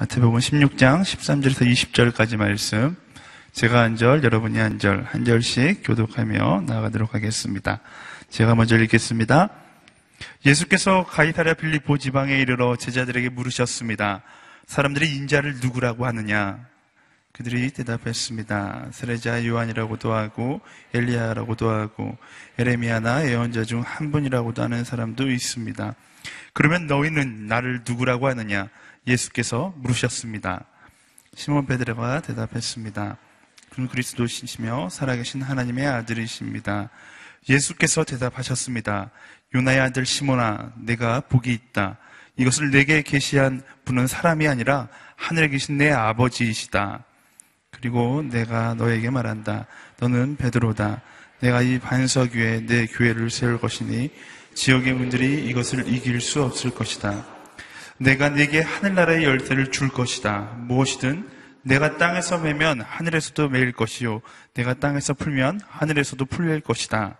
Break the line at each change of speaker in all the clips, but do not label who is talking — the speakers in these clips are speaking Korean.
마태복음 16장 13절에서 20절까지 말씀. 제가 한 절, 여러분이 한 절, 한 절씩 교독하며 나아가도록 하겠습니다. 제가 먼저 읽겠습니다. 예수께서 가이사랴 빌립보 지방에 이르러 제자들에게 물으셨습니다. 사람들이 인자를 누구라고 하느냐? 그들이 대답했습니다. 세례자 요한이라고도 하고 엘리야라고도 하고 에레미야나 예언자 중 한 분이라고도 하는 사람도 있습니다. 그러면 너희는 나를 누구라고 하느냐? 예수께서 물으셨습니다. 시몬 베드로가 대답했습니다. 그는 그리스도시며 살아계신 하나님의 아들이십니다. 예수께서 대답하셨습니다. 요나의 아들 시몬아, 내가 복이 있다. 이것을 내게 계시한 분은 사람이 아니라 하늘에 계신 내 아버지이시다. 그리고 내가 너에게 말한다. 너는 베드로다. 내가 이 반석 위에 내 교회를 세울 것이니 지역의 문들이 이것을 이길 수 없을 것이다. 내가 네게 하늘나라의 열쇠를 줄 것이다. 무엇이든 내가 땅에서 매면 하늘에서도 매일 것이요. 내가 땅에서 풀면 하늘에서도 풀릴 것이다.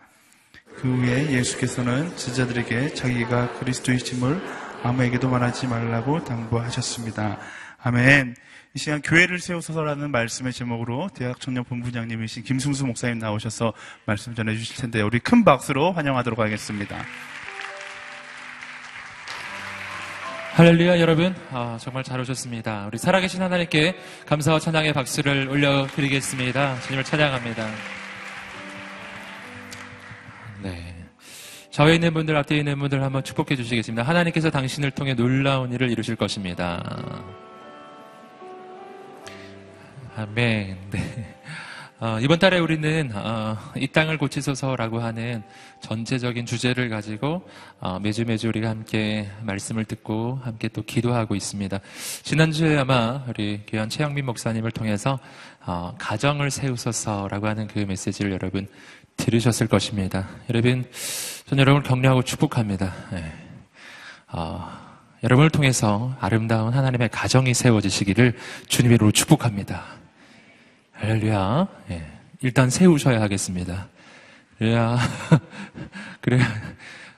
그 후에 예수께서는 제자들에게 자기가 그리스도이심을 아무에게도 말하지 말라고 당부하셨습니다. 아멘. 이 시간 교회를 세우소서라는 말씀의 제목으로 대학 청년 본부장님이신 김승수 목사님 나오셔서 말씀 전해 주실 텐데 우리 큰 박수로 환영하도록 하겠습니다.
할렐루야 여러분 아, 정말 잘 오셨습니다. 우리 살아계신 하나님께 감사와 찬양의 박수를 올려드리겠습니다. 주님을 찬양합니다. 네. 좌우에 있는 분들 앞에 있는 분들 한번 축복해 주시겠습니다. 하나님께서 당신을 통해 놀라운 일을 이루실 것입니다. 아멘. 네. 어, 이번 달에 우리는 어, 이 땅을 고치소서라고 하는 전체적인 주제를 가지고 어, 매주 매주 우리가 함께 말씀을 듣고 함께 또 기도하고 있습니다. 지난주에 아마 우리 귀한 최영민 목사님을 통해서 어, 가정을 세우소서라고 하는 그 메시지를 여러분 들으셨을 것입니다. 여러분, 저는 여러분을 격려하고 축복합니다. 네. 어, 여러분을 통해서 아름다운 하나님의 가정이 세워지시기를 주님의 이름으로 축복합니다. 할렐루야. 예. 일단 세우셔야 하겠습니다. 그래야, 그래야,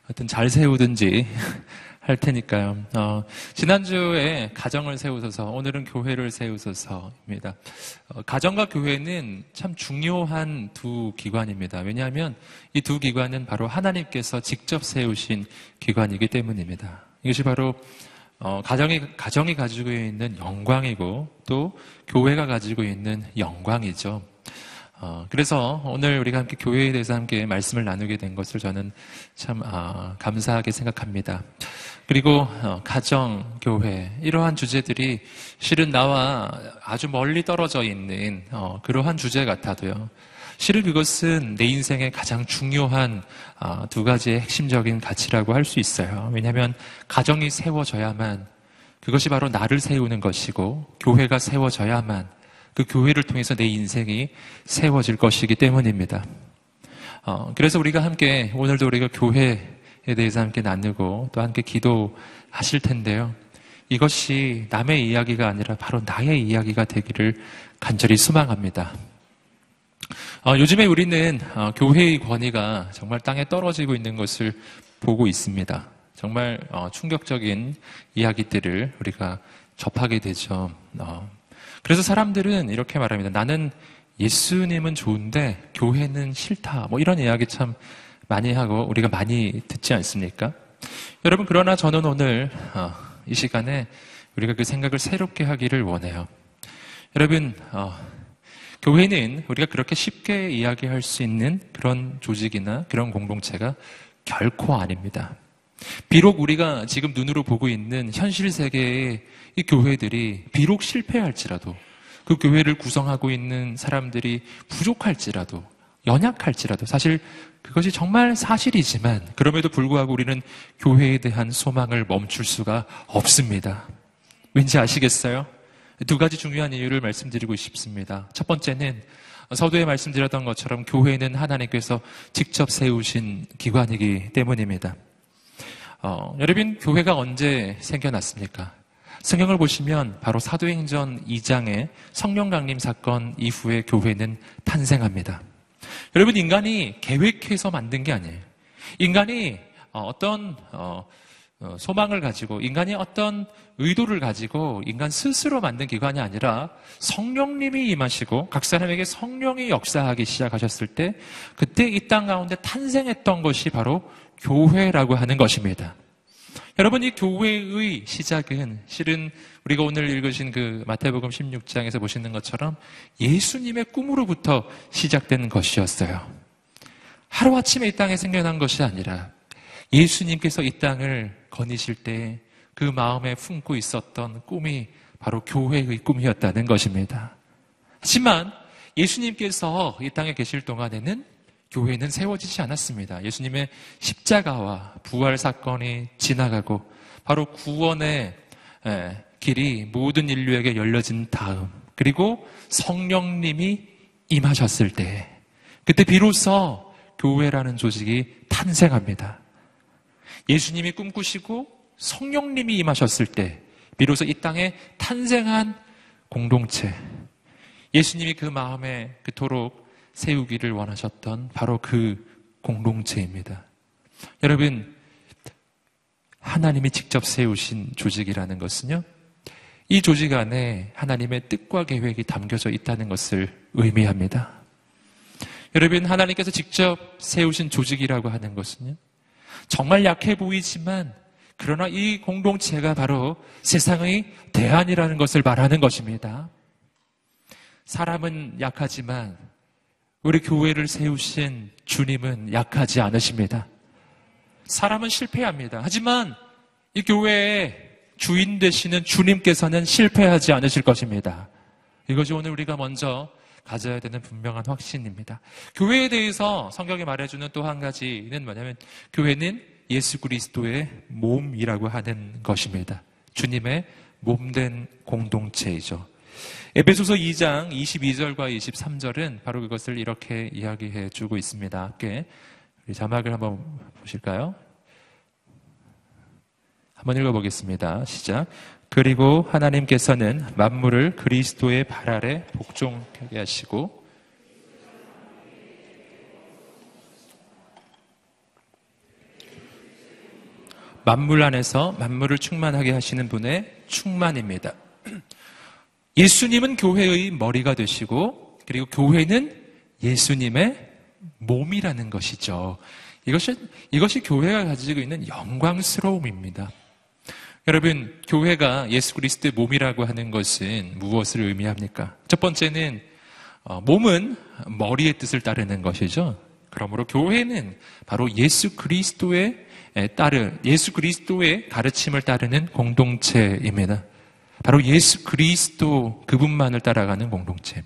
하여튼 잘 세우든지 할 테니까요. 어, 지난주에 가정을 세우셔서, 오늘은 교회를 세우셔서입니다. 어, 가정과 교회는 참 중요한 두 기관입니다. 왜냐하면 이 두 기관은 바로 하나님께서 직접 세우신 기관이기 때문입니다. 이것이 바로 어, 가정이, 가정이 가지고 있는 영광이고 또 교회가 가지고 있는 영광이죠. 어, 그래서 오늘 우리가 함께 교회에 대해서 함께 말씀을 나누게 된 것을 저는 참 아, 감사하게 생각합니다. 그리고 어, 가정, 교회 이러한 주제들이 실은 나와 아주 멀리 떨어져 있는 어, 그러한 주제 같아도요. 실은 그것은 내 인생의 가장 중요한 아, 두 가지의 핵심적인 가치라고 할 수 있어요. 왜냐하면 가정이 세워져야만 그것이 바로 나를 세우는 것이고 교회가 세워져야만 그 교회를 통해서 내 인생이 세워질 것이기 때문입니다. 어, 그래서 우리가 함께 오늘도 우리가 교회에 대해서 함께 나누고 또 함께 기도하실 텐데요. 이것이 남의 이야기가 아니라 바로 나의 이야기가 되기를 간절히 소망합니다. 어, 요즘에 우리는 어, 교회의 권위가 정말 땅에 떨어지고 있는 것을 보고 있습니다. 정말 어, 충격적인 이야기들을 우리가 접하게 되죠. 어, 그래서 사람들은 이렇게 말합니다. 나는 예수님은 좋은데 교회는 싫다. 뭐 이런 이야기 참 많이 하고 우리가 많이 듣지 않습니까? 여러분 그러나 저는 오늘 어, 이 시간에 우리가 그 생각을 새롭게 하기를 원해요. 여러분 어, 교회는 우리가 그렇게 쉽게 이야기할 수 있는 그런 조직이나 그런 공동체가 결코 아닙니다. 비록 우리가 지금 눈으로 보고 있는 현실 세계의 이 교회들이 비록 실패할지라도 그 교회를 구성하고 있는 사람들이 부족할지라도 연약할지라도 사실 그것이 정말 사실이지만 그럼에도 불구하고 우리는 교회에 대한 소망을 멈출 수가 없습니다. 왠지 아시겠어요? 두 가지 중요한 이유를 말씀드리고 싶습니다. 첫 번째는 서두에 말씀드렸던 것처럼 교회는 하나님께서 직접 세우신 기관이기 때문입니다. 어, 여러분, 교회가 언제 생겨났습니까? 성경을 보시면 바로 사도행전 2장의 성령 강림 사건 이후에 교회는 탄생합니다. 여러분, 인간이 계획해서 만든 게 아니에요. 인간이 어, 어떤 어, 어, 소망을 가지고 인간이 어떤 의도를 가지고 인간 스스로 만든 기관이 아니라 성령님이 임하시고 각 사람에게 성령이 역사하기 시작하셨을 때 그때 이 땅 가운데 탄생했던 것이 바로 교회라고 하는 것입니다. 여러분, 이 교회의 시작은 실은 우리가 오늘 읽으신 그 마태복음 16장에서 보시는 것처럼 예수님의 꿈으로부터 시작된 것이었어요. 하루아침에 이 땅에 생겨난 것이 아니라 예수님께서 이 땅을 거니실 때 그 마음에 품고 있었던 꿈이 바로 교회의 꿈이었다는 것입니다. 하지만 예수님께서 이 땅에 계실 동안에는 교회는 세워지지 않았습니다. 예수님의 십자가와 부활 사건이 지나가고 바로 구원의 길이 모든 인류에게 열려진 다음 그리고 성령님이 임하셨을 때 그때 비로소 교회라는 조직이 탄생합니다. 예수님이 꿈꾸시고 성령님이 임하셨을 때 비로소 이 땅에 탄생한 공동체 예수님이 그 마음에 그토록 세우기를 원하셨던 바로 그 공동체입니다. 여러분 하나님이 직접 세우신 조직이라는 것은요. 이 조직 안에 하나님의 뜻과 계획이 담겨져 있다는 것을 의미합니다. 여러분 하나님께서 직접 세우신 조직이라고 하는 것은요. 정말 약해 보이지만 그러나 이 공동체가 바로 세상의 대안이라는 것을 말하는 것입니다. 사람은 약하지만 우리 교회를 세우신 주님은 약하지 않으십니다. 사람은 실패합니다. 하지만 이 교회의 주인 되시는 주님께서는 실패하지 않으실 것입니다. 이것이 오늘 우리가 먼저 가져야 되는 분명한 확신입니다. 교회에 대해서 성경이 말해주는 또 한 가지는 뭐냐면 교회는 예수 그리스도의 몸이라고 하는 것입니다. 주님의 몸된 공동체이죠. 에베소서 2장 22절과 23절은 바로 그것을 이렇게 이야기해 주고 있습니다. 함께 자막을 한번 보실까요? 한번 읽어보겠습니다. 시작. 그리고 하나님께서는 만물을 그리스도의 발 아래 복종하게 하시고 만물 안에서 만물을 충만하게 하시는 분의 충만입니다. 예수님은 교회의 머리가 되시고 그리고 교회는 예수님의 몸이라는 것이죠. 이것이, 이것이 교회가 가지고 있는 영광스러움입니다. 여러분, 교회가 예수 그리스도의 몸이라고 하는 것은 무엇을 의미합니까? 첫 번째는 어, 몸은 머리의 뜻을 따르는 것이죠. 그러므로 교회는 바로 예수 그리스도의 따르 예수 그리스도의 가르침을 따르는 공동체입니다. 바로 예수 그리스도 그분만을 따라가는 공동체.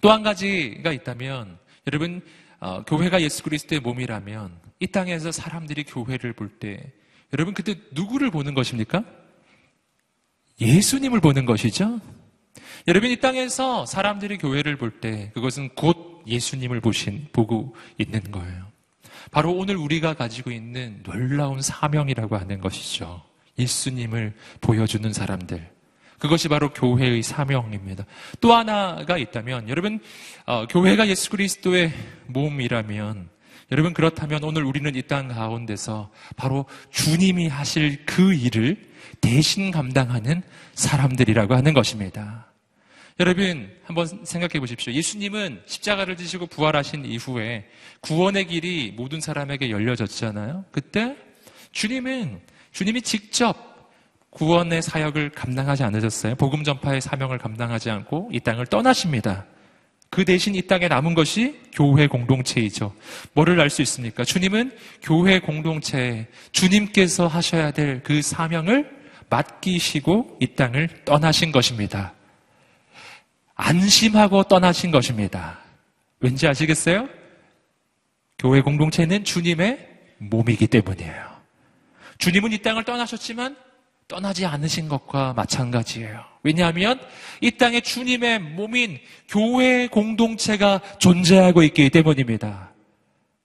또 한 가지가 있다면 여러분 어, 교회가 예수 그리스도의 몸이라면 이 땅에서 사람들이 교회를 볼때 여러분 그때 누구를 보는 것입니까? 예수님을 보는 것이죠. 여러분 이 땅에서 사람들이 교회를 볼 때 그것은 곧 예수님을 보신 보고 있는 거예요. 바로 오늘 우리가 가지고 있는 놀라운 사명이라고 하는 것이죠. 예수님을 보여주는 사람들. 그것이 바로 교회의 사명입니다. 또 하나가 있다면, 여러분, 어, 교회가 예수 그리스도의 몸이라면, 여러분, 그렇다면 오늘 우리는 이 땅 가운데서 바로 주님이 하실 그 일을 대신 감당하는 사람들이라고 하는 것입니다. 여러분, 한번 생각해 보십시오. 예수님은 십자가를 지시고 부활하신 이후에 구원의 길이 모든 사람에게 열려졌잖아요. 그때 주님은, 주님이 직접 구원의 사역을 감당하지 않으셨어요. 복음 전파의 사명을 감당하지 않고 이 땅을 떠나십니다. 그 대신 이 땅에 남은 것이 교회 공동체이죠. 뭐를 알 수 있습니까? 주님은 교회 공동체에 주님께서 하셔야 될 그 사명을 맡기시고 이 땅을 떠나신 것입니다. 안심하고 떠나신 것입니다. 왠지 아시겠어요? 교회 공동체는 주님의 몸이기 때문이에요. 주님은 이 땅을 떠나셨지만 떠나지 않으신 것과 마찬가지예요. 왜냐하면 이 땅에 주님의 몸인 교회 공동체가 존재하고 있기 때문입니다.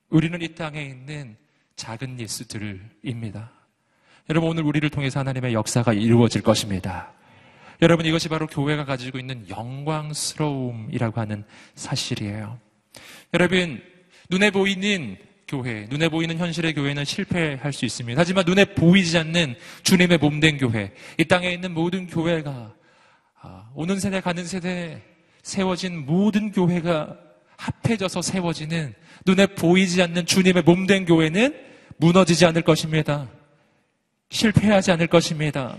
우리는 이 땅에 있는 작은 예수들입니다. 여러분 오늘 우리를 통해서 하나님의 역사가 이루어질 것입니다. 여러분 이것이 바로 교회가 가지고 있는 영광스러움이라고 하는 사실이에요. 여러분 눈에 보이는 교회, 눈에 보이는 현실의 교회는 실패할 수 있습니다. 하지만 눈에 보이지 않는 주님의 몸된 교회, 이 땅에 있는 모든 교회가 아, 오는 세대 가는 세대 세워진 모든 교회가 합해져서 세워지는 눈에 보이지 않는 주님의 몸된 교회는 무너지지 않을 것입니다. 실패하지 않을 것입니다.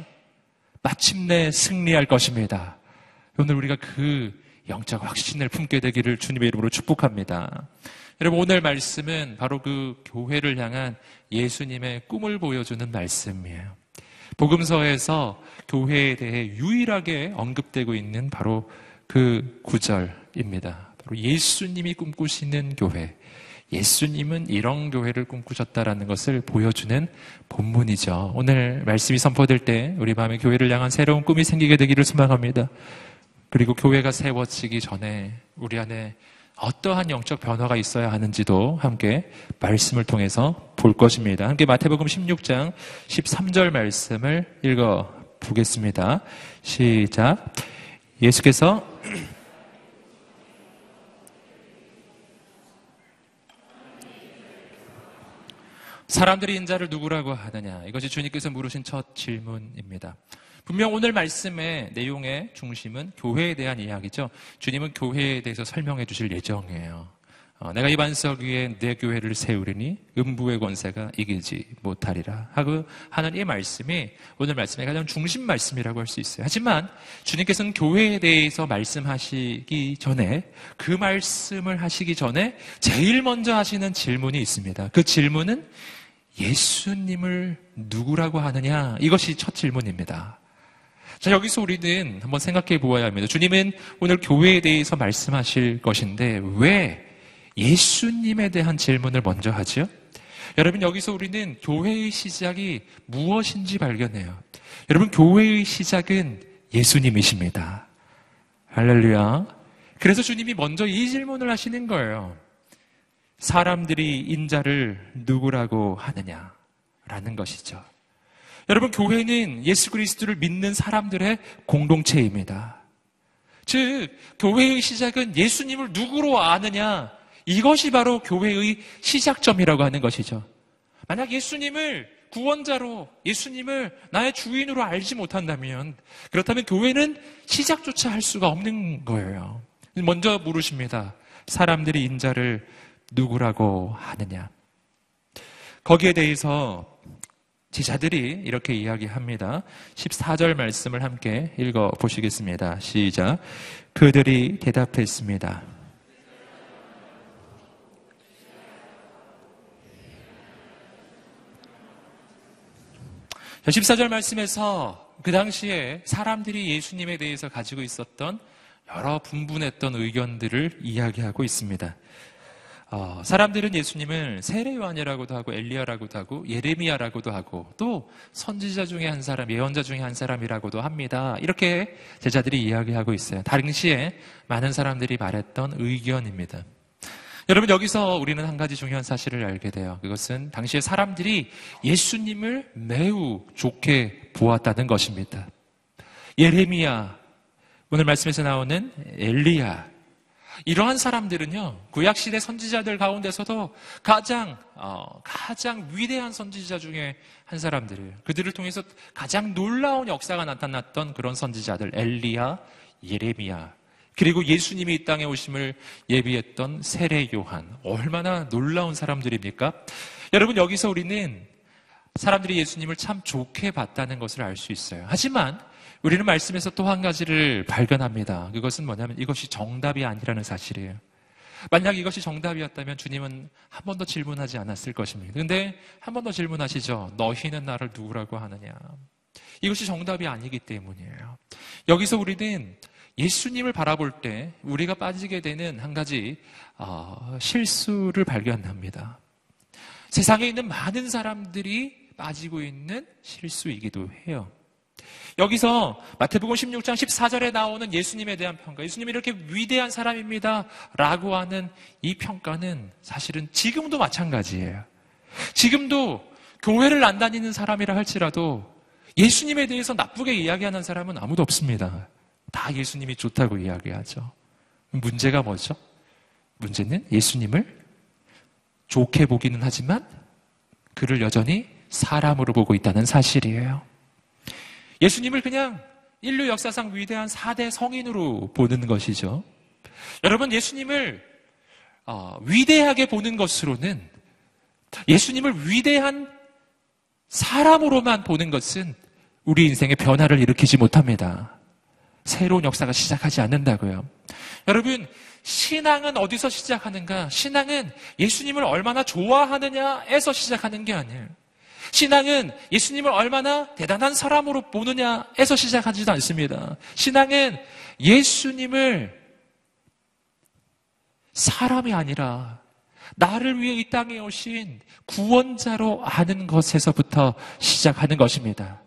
마침내 승리할 것입니다. 오늘 우리가 그 영적 확신을 품게 되기를 주님의 이름으로 축복합니다. 여러분 오늘 말씀은 바로 그 교회를 향한 예수님의 꿈을 보여주는 말씀이에요. 복음서에서 교회에 대해 유일하게 언급되고 있는 바로 그 구절입니다. 바로 예수님이 꿈꾸시는 교회. 예수님은 이런 교회를 꿈꾸셨다라는 것을 보여주는 본문이죠. 오늘 말씀이 선포될 때 우리 마음에 교회를 향한 새로운 꿈이 생기게 되기를 소망합니다. 그리고 교회가 세워지기 전에 우리 안에 어떠한 영적 변화가 있어야 하는지도 함께 말씀을 통해서 볼 것입니다. 함께 마태복음 16장 13절 말씀을 읽어 보겠습니다. 시작. 예수께서 사람들이 인자를 누구라고 하느냐? 이것이 주님께서 물으신 첫 질문입니다. 분명 오늘 말씀의 내용의 중심은 교회에 대한 이야기죠. 주님은 교회에 대해서 설명해 주실 예정이에요. 어, 내가 이 반석 위에 내 교회를 세우리니 음부의 권세가 이기지 못하리라 하고 하는 이 말씀이 오늘 말씀의 가장 중심 말씀이라고 할 수 있어요. 하지만 주님께서는 교회에 대해서 말씀하시기 전에 그 말씀을 하시기 전에 제일 먼저 하시는 질문이 있습니다. 그 질문은 예수님을 누구라고 하느냐? 이것이 첫 질문입니다. 자, 여기서 우리는 한번 생각해 보아야 합니다. 주님은 오늘 교회에 대해서 말씀하실 것인데 왜 예수님에 대한 질문을 먼저 하죠? 여러분, 여기서 우리는 교회의 시작이 무엇인지 발견해요. 여러분, 교회의 시작은 예수님이십니다. 할렐루야. 그래서 주님이 먼저 이 질문을 하시는 거예요. 사람들이 인자를 누구라고 하느냐? 라는 것이죠. 여러분, 교회는 예수 그리스도를 믿는 사람들의 공동체입니다. 즉, 교회의 시작은 예수님을 누구로 아느냐? 이것이 바로 교회의 시작점이라고 하는 것이죠. 만약 예수님을 구원자로, 예수님을 나의 주인으로 알지 못한다면, 그렇다면 교회는 시작조차 할 수가 없는 거예요. 먼저 물으십니다. 사람들이 인자를 누구라고 하느냐. 거기에 대해서 제자들이 이렇게 이야기합니다. 14절 말씀을 함께 읽어 보시겠습니다. 시작. 그들이 대답했습니다. 14절 말씀에서 그 당시에 사람들이 예수님에 대해서 가지고 있었던 여러 분분했던 의견들을 이야기하고 있습니다. 어, 사람들은 예수님을 세례요한이라고도 하고 엘리야라고도 하고 예레미야라고도 하고 또 선지자 중에 한 사람, 예언자 중에 한 사람이라고도 합니다. 이렇게 제자들이 이야기하고 있어요. 당시에 많은 사람들이 말했던 의견입니다. 여러분 여기서 우리는 한 가지 중요한 사실을 알게 돼요. 그것은 당시에 사람들이 예수님을 매우 좋게 보았다는 것입니다. 예레미야, 오늘 말씀에서 나오는 엘리야, 이러한 사람들은요, 구약시대 선지자들 가운데서도 가장, 어, 가장 위대한 선지자 중에 한 사람들이에요. 그들을 통해서 가장 놀라운 역사가 나타났던 그런 선지자들, 엘리야, 예레미야, 그리고 예수님이 이 땅에 오심을 예비했던 세례 요한. 얼마나 놀라운 사람들입니까? 여러분, 여기서 우리는 사람들이 예수님을 참 좋게 봤다는 것을 알 수 있어요. 하지만 우리는 말씀에서 또 한 가지를 발견합니다. 그것은 뭐냐면 이것이 정답이 아니라는 사실이에요. 만약 이것이 정답이었다면 주님은 한 번 더 질문하지 않았을 것입니다. 근데 한 번 더 질문하시죠. 너희는 나를 누구라고 하느냐. 이것이 정답이 아니기 때문이에요. 여기서 우리는 예수님을 바라볼 때 우리가 빠지게 되는 한 가지 어, 실수를 발견합니다. 세상에 있는 많은 사람들이 빠지고 있는 실수이기도 해요. 여기서 마태복음 16장 14절에 나오는 예수님에 대한 평가, 예수님이 이렇게 위대한 사람입니다. 라고 하는 이 평가는 사실은 지금도 마찬가지예요. 지금도 교회를 안 다니는 사람이라 할지라도 예수님에 대해서 나쁘게 이야기하는 사람은 아무도 없습니다. 다 예수님이 좋다고 이야기하죠. 문제가 뭐죠? 문제는 예수님을 좋게 보기는 하지만 그를 여전히 사람으로 보고 있다는 사실이에요. 예수님을 그냥 인류 역사상 위대한 4대 성인으로 보는 것이죠. 여러분, 예수님을 어, 위대하게 보는 것으로는 예수님을 위대한 사람으로만 보는 것은 우리 인생의 변화를 일으키지 못합니다. 새로운 역사가 시작하지 않는다고요. 여러분, 신앙은 어디서 시작하는가? 신앙은 예수님을 얼마나 좋아하느냐에서 시작하는 게 아니에요. 신앙은 예수님을 얼마나 대단한 사람으로 보느냐에서 시작하지도 않습니다. 신앙은 예수님을 사람이 아니라 나를 위해 이 땅에 오신 구원자로 아는 것에서부터 시작하는 것입니다.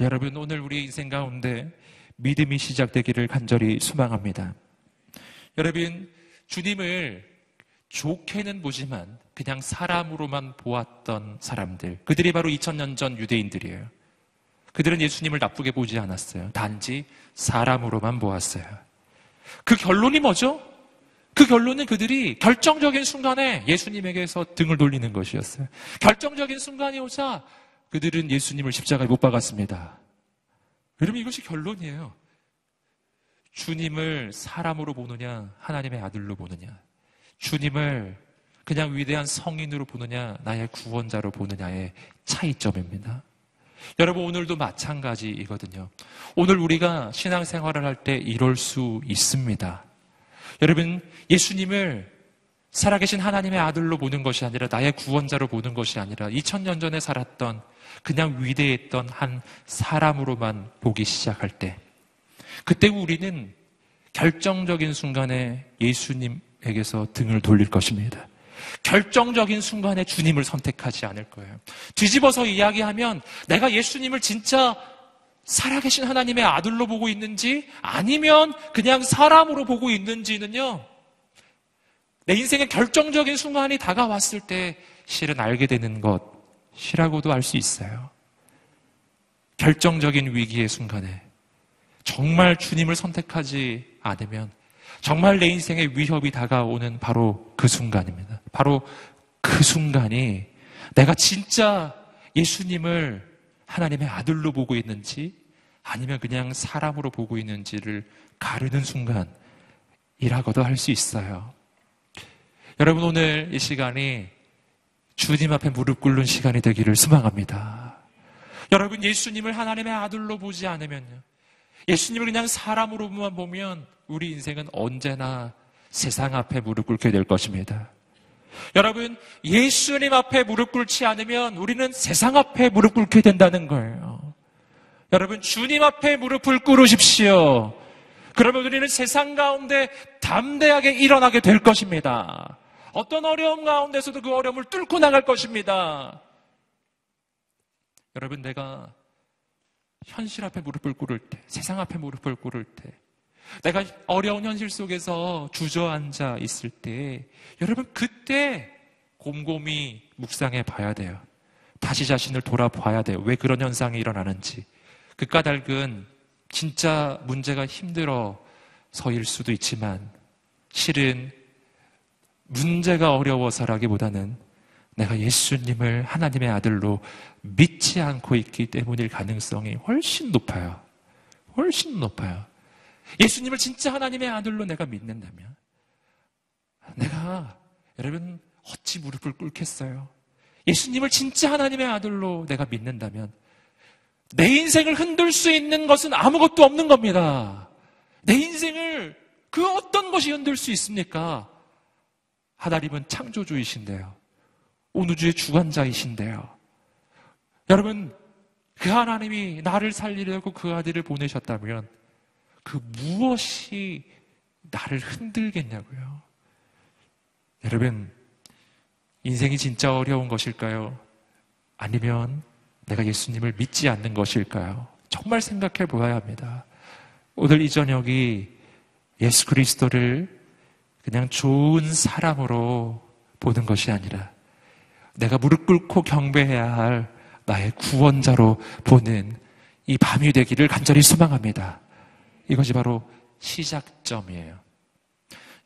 여러분, 오늘 우리 인생 가운데 믿음이 시작되기를 간절히 소망합니다. 여러분, 주님을 좋게는 보지만 그냥 사람으로만 보았던 사람들. 그들이 바로 2000년 전 유대인들이에요. 그들은 예수님을 나쁘게 보지 않았어요. 단지 사람으로만 보았어요. 그 결론이 뭐죠? 그 결론은 그들이 결정적인 순간에 예수님에게서 등을 돌리는 것이었어요. 결정적인 순간이 오자 그들은 예수님을 십자가에 못 박았습니다. 여러분 이것이 결론이에요. 주님을 사람으로 보느냐, 하나님의 아들로 보느냐. 주님을 그냥 위대한 성인으로 보느냐, 나의 구원자로 보느냐의 차이점입니다. 여러분, 오늘도 마찬가지이거든요. 오늘 우리가 신앙생활을 할 때 이럴 수 있습니다. 여러분, 예수님을 살아계신 하나님의 아들로 보는 것이 아니라 나의 구원자로 보는 것이 아니라 2000년 전에 살았던 그냥 위대했던 한 사람으로만 보기 시작할 때 그때 우리는 결정적인 순간에 예수님에게서 등을 돌릴 것입니다. 결정적인 순간에 주님을 선택하지 않을 거예요. 뒤집어서 이야기하면 내가 예수님을 진짜 살아계신 하나님의 아들로 보고 있는지 아니면 그냥 사람으로 보고 있는지는요. 내 인생의 결정적인 순간이 다가왔을 때 실은 알게 되는 것이라고도 알 수 있어요. 결정적인 위기의 순간에 정말 주님을 선택하지 않으면 정말 내 인생의 위협이 다가오는 바로 그 순간입니다. 바로 그 순간이 내가 진짜 예수님을 하나님의 아들로 보고 있는지 아니면 그냥 사람으로 보고 있는지를 가르는 순간이라고도 할 수 있어요. 여러분 오늘 이 시간이 주님 앞에 무릎 꿇는 시간이 되기를 소망합니다. 여러분 예수님을 하나님의 아들로 보지 않으면요. 예수님을 그냥 사람으로만 보면 우리 인생은 언제나 세상 앞에 무릎 꿇게 될 것입니다. 여러분, 예수님 앞에 무릎 꿇지 않으면 우리는 세상 앞에 무릎 꿇게 된다는 거예요. 여러분, 주님 앞에 무릎을 꿇으십시오. 그러면 우리는 세상 가운데 담대하게 일어나게 될 것입니다. 어떤 어려움 가운데서도 그 어려움을 뚫고 나갈 것입니다. 여러분, 내가 현실 앞에 무릎을 꿇을 때, 세상 앞에 무릎을 꿇을 때, 내가 어려운 현실 속에서 주저앉아 있을 때, 여러분, 그때 곰곰이 묵상해 봐야 돼요. 다시 자신을 돌아봐야 돼요. 왜 그런 현상이 일어나는지. 그 까닭은 진짜 문제가 힘들어 서일 수도 있지만, 실은 문제가 어려워서라기보다는 내가 예수님을 하나님의 아들로 믿지 않고 있기 때문일 가능성이 훨씬 높아요. 훨씬 높아요. 예수님을 진짜 하나님의 아들로 내가 믿는다면 내가 여러분 어찌 무릎을 꿇겠어요? 예수님을 진짜 하나님의 아들로 내가 믿는다면 내 인생을 흔들 수 있는 것은 아무것도 없는 겁니다. 내 인생을 그 어떤 것이 흔들 수 있습니까? 하나님은 창조주이신데요. 온 우주의 주관자이신데요. 여러분, 그 하나님이 나를 살리려고 그 아들을 보내셨다면 그 무엇이 나를 흔들겠냐고요. 여러분, 인생이 진짜 어려운 것일까요? 아니면 내가 예수님을 믿지 않는 것일까요? 정말 생각해 보아야 합니다. 오늘 이 저녁이 예수 그리스도를 그냥 좋은 사람으로 보는 것이 아니라 내가 무릎 꿇고 경배해야 할 나의 구원자로 보는 이 밤이 되기를 간절히 소망합니다. 이것이 바로 시작점이에요.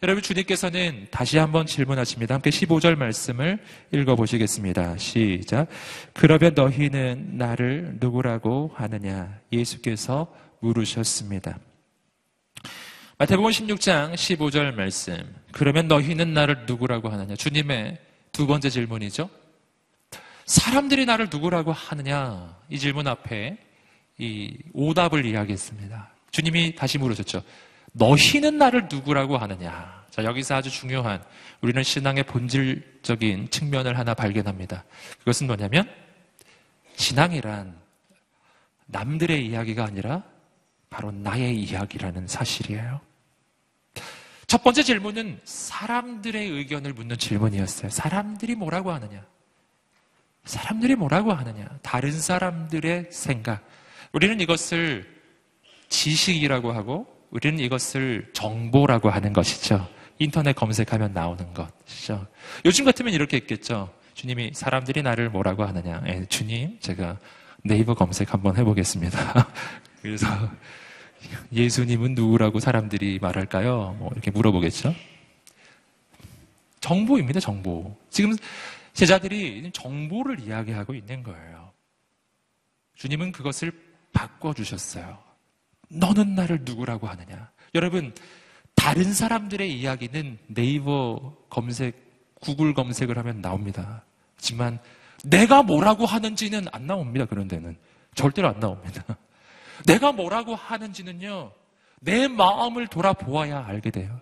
여러분 주님께서는 다시 한번 질문하십니다. 함께 15절 말씀을 읽어보시겠습니다. 시작. 그러면 너희는 나를 누구라고 하느냐? 예수께서 물으셨습니다. 마태복음 16장 15절 말씀. 그러면 너희는 나를 누구라고 하느냐? 주님의 두 번째 질문이죠. 사람들이 나를 누구라고 하느냐? 이 질문 앞에 이 오답을 이야기했습니다. 주님이 다시 물으셨죠. 너희는 나를 누구라고 하느냐? 자, 여기서 아주 중요한 우리는 신앙의 본질적인 측면을 하나 발견합니다. 그것은 뭐냐면 신앙이란 남들의 이야기가 아니라 바로 나의 이야기라는 사실이에요. 첫 번째 질문은 사람들의 의견을 묻는 질문이었어요. 사람들이 뭐라고 하느냐? 사람들이 뭐라고 하느냐? 다른 사람들의 생각. 우리는 이것을 지식이라고 하고 우리는 이것을 정보라고 하는 것이죠. 인터넷 검색하면 나오는 것이죠. 요즘 같으면 이렇게 했겠죠. 주님이 사람들이 나를 뭐라고 하느냐. 예, 주님, 제가 네이버 검색 한번 해보겠습니다. 그래서 예수님은 누구라고 사람들이 말할까요? 뭐 이렇게 물어보겠죠. 정보입니다, 정보. 지금 제자들이 정보를 이야기하고 있는 거예요. 주님은 그것을 바꿔주셨어요. 너는 나를 누구라고 하느냐? 여러분, 다른 사람들의 이야기는 네이버 검색, 구글 검색을 하면 나옵니다. 하지만 내가 뭐라고 하는지는 안 나옵니다. 그런 데는. 절대로 안 나옵니다. 내가 뭐라고 하는지는요, 내 마음을 돌아보아야 알게 돼요.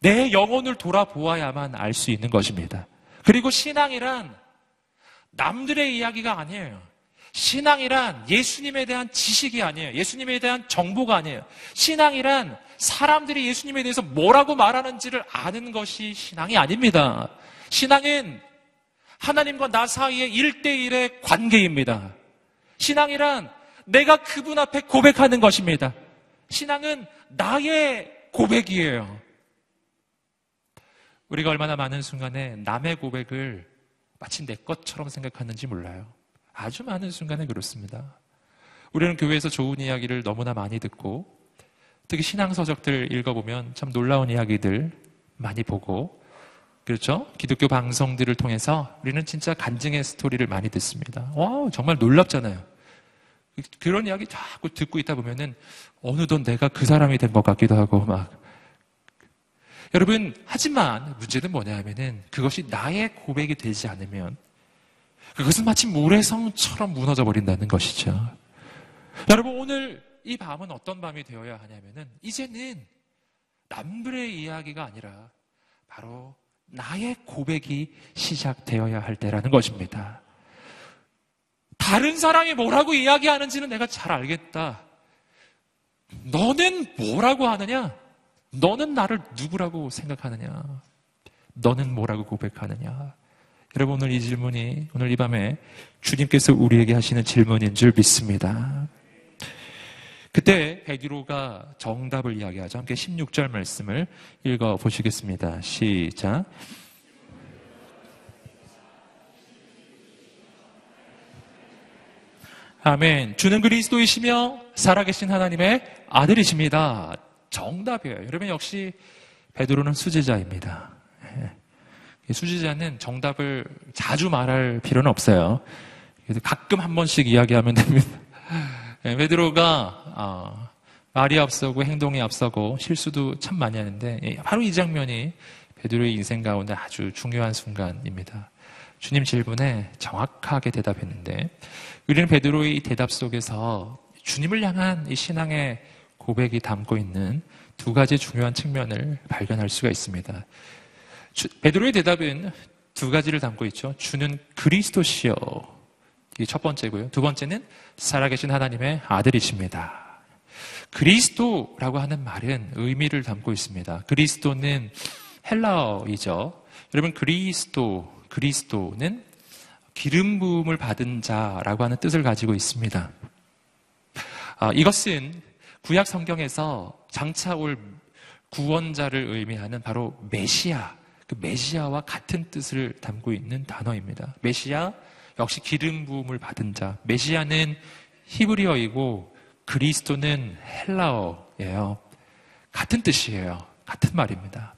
내 영혼을 돌아보아야만 알 수 있는 것입니다. 그리고 신앙이란 남들의 이야기가 아니에요. 신앙이란 예수님에 대한 지식이 아니에요. 예수님에 대한 정보가 아니에요. 신앙이란 사람들이 예수님에 대해서 뭐라고 말하는지를 아는 것이 신앙이 아닙니다. 신앙은 하나님과 나 사이의 일대일의 관계입니다. 신앙이란 내가 그분 앞에 고백하는 것입니다. 신앙은 나의 고백이에요. 우리가 얼마나 많은 순간에 남의 고백을 마치 내 것처럼 생각하는지 몰라요. 아주 많은 순간에 그렇습니다. 우리는 교회에서 좋은 이야기를 너무나 많이 듣고 특히 신앙서적들 읽어보면 참 놀라운 이야기들 많이 보고 그렇죠? 기독교 방송들을 통해서 우리는 진짜 간증의 스토리를 많이 듣습니다. 와, 정말 놀랍잖아요. 그런 이야기 자꾸 듣고 있다 보면은 어느덧 내가 그 사람이 된 것 같기도 하고 막 여러분 하지만 문제는 뭐냐면은 그것이 나의 고백이 되지 않으면 그것은 마치 모래성처럼 무너져 버린다는 것이죠. 여러분 오늘 이 밤은 어떤 밤이 되어야 하냐면은 이제는 남들의 이야기가 아니라 바로 나의 고백이 시작되어야 할 때라는 것입니다. 다른 사람이 뭐라고 이야기하는지는 내가 잘 알겠다. 너는 뭐라고 하느냐? 너는 나를 누구라고 생각하느냐? 너는 뭐라고 고백하느냐? 여러분 오늘 이 질문이 오늘 이 밤에 주님께서 우리에게 하시는 질문인 줄 믿습니다. 그때 베드로가 정답을 이야기하죠. 함께 16절 말씀을 읽어 보시겠습니다. 시작. 아멘. 주는 그리스도이시며 살아계신 하나님의 아들이십니다. 정답이에요. 여러분 역시 베드로는 수제자입니다. 예. 수제자는 정답을 자주 말할 필요는 없어요. 가끔 한 번씩 이야기하면 됩니다. 예, 베드로가 어, 말이 앞서고 행동이 앞서고 실수도 참 많이 하는데 예, 바로 이 장면이 베드로의 인생 가운데 아주 중요한 순간입니다. 주님 질문에 정확하게 대답했는데 우리는 베드로의 이 대답 속에서 주님을 향한 이 신앙의 고백이 담고 있는 두 가지 중요한 측면을 발견할 수가 있습니다. 주, 베드로의 대답은 두 가지를 담고 있죠. 주는 그리스도시요. 이게 첫 번째고요. 두 번째는 살아계신 하나님의 아들이십니다. 그리스도라고 하는 말은 의미를 담고 있습니다. 그리스도는 헬라어이죠. 여러분 그리스도 그리스도는 기름 부음을 받은 자라고 하는 뜻을 가지고 있습니다. 아, 이것은 구약 성경에서 장차 올 구원자를 의미하는 바로 메시아, 그 메시아와 같은 뜻을 담고 있는 단어입니다. 메시아 역시 기름 부음을 받은 자. 메시아는 히브리어이고 그리스도는 헬라어예요. 같은 뜻이에요. 같은 말입니다.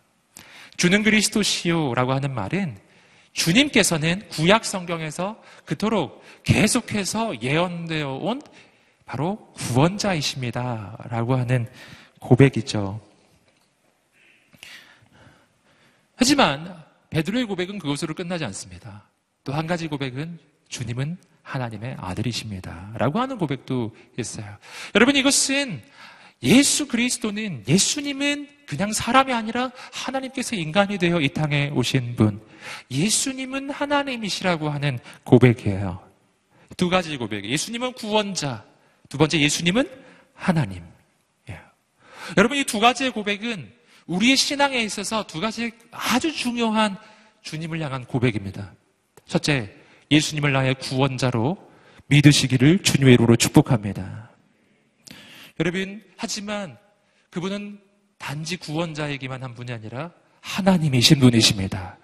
주는 그리스도시요라고 하는 말은 주님께서는 구약 성경에서 그토록 계속해서 예언되어 온 바로 구원자이십니다라고 하는 고백이죠. 하지만 베드로의 고백은 그것으로 끝나지 않습니다. 또 한 가지 고백은 주님은 하나님의 아들이십니다. 라고 하는 고백도 있어요. 여러분 이것은 예수 그리스도는 예수님은 그냥 사람이 아니라 하나님께서 인간이 되어 이 땅에 오신 분. 예수님은 하나님이시라고 하는 고백이에요. 두 가지 고백. 예수님은 구원자. 두 번째 예수님은 하나님. 예. 여러분 이 두 가지의 고백은 우리의 신앙에 있어서 두 가지 아주 중요한 주님을 향한 고백입니다. 첫째, 예수님을 나의 구원자로 믿으시기를 주님의 이름으로 축복합니다. 여러분, 하지만 그분은 단지 구원자이기만 한 분이 아니라 하나님이신 분이십니다.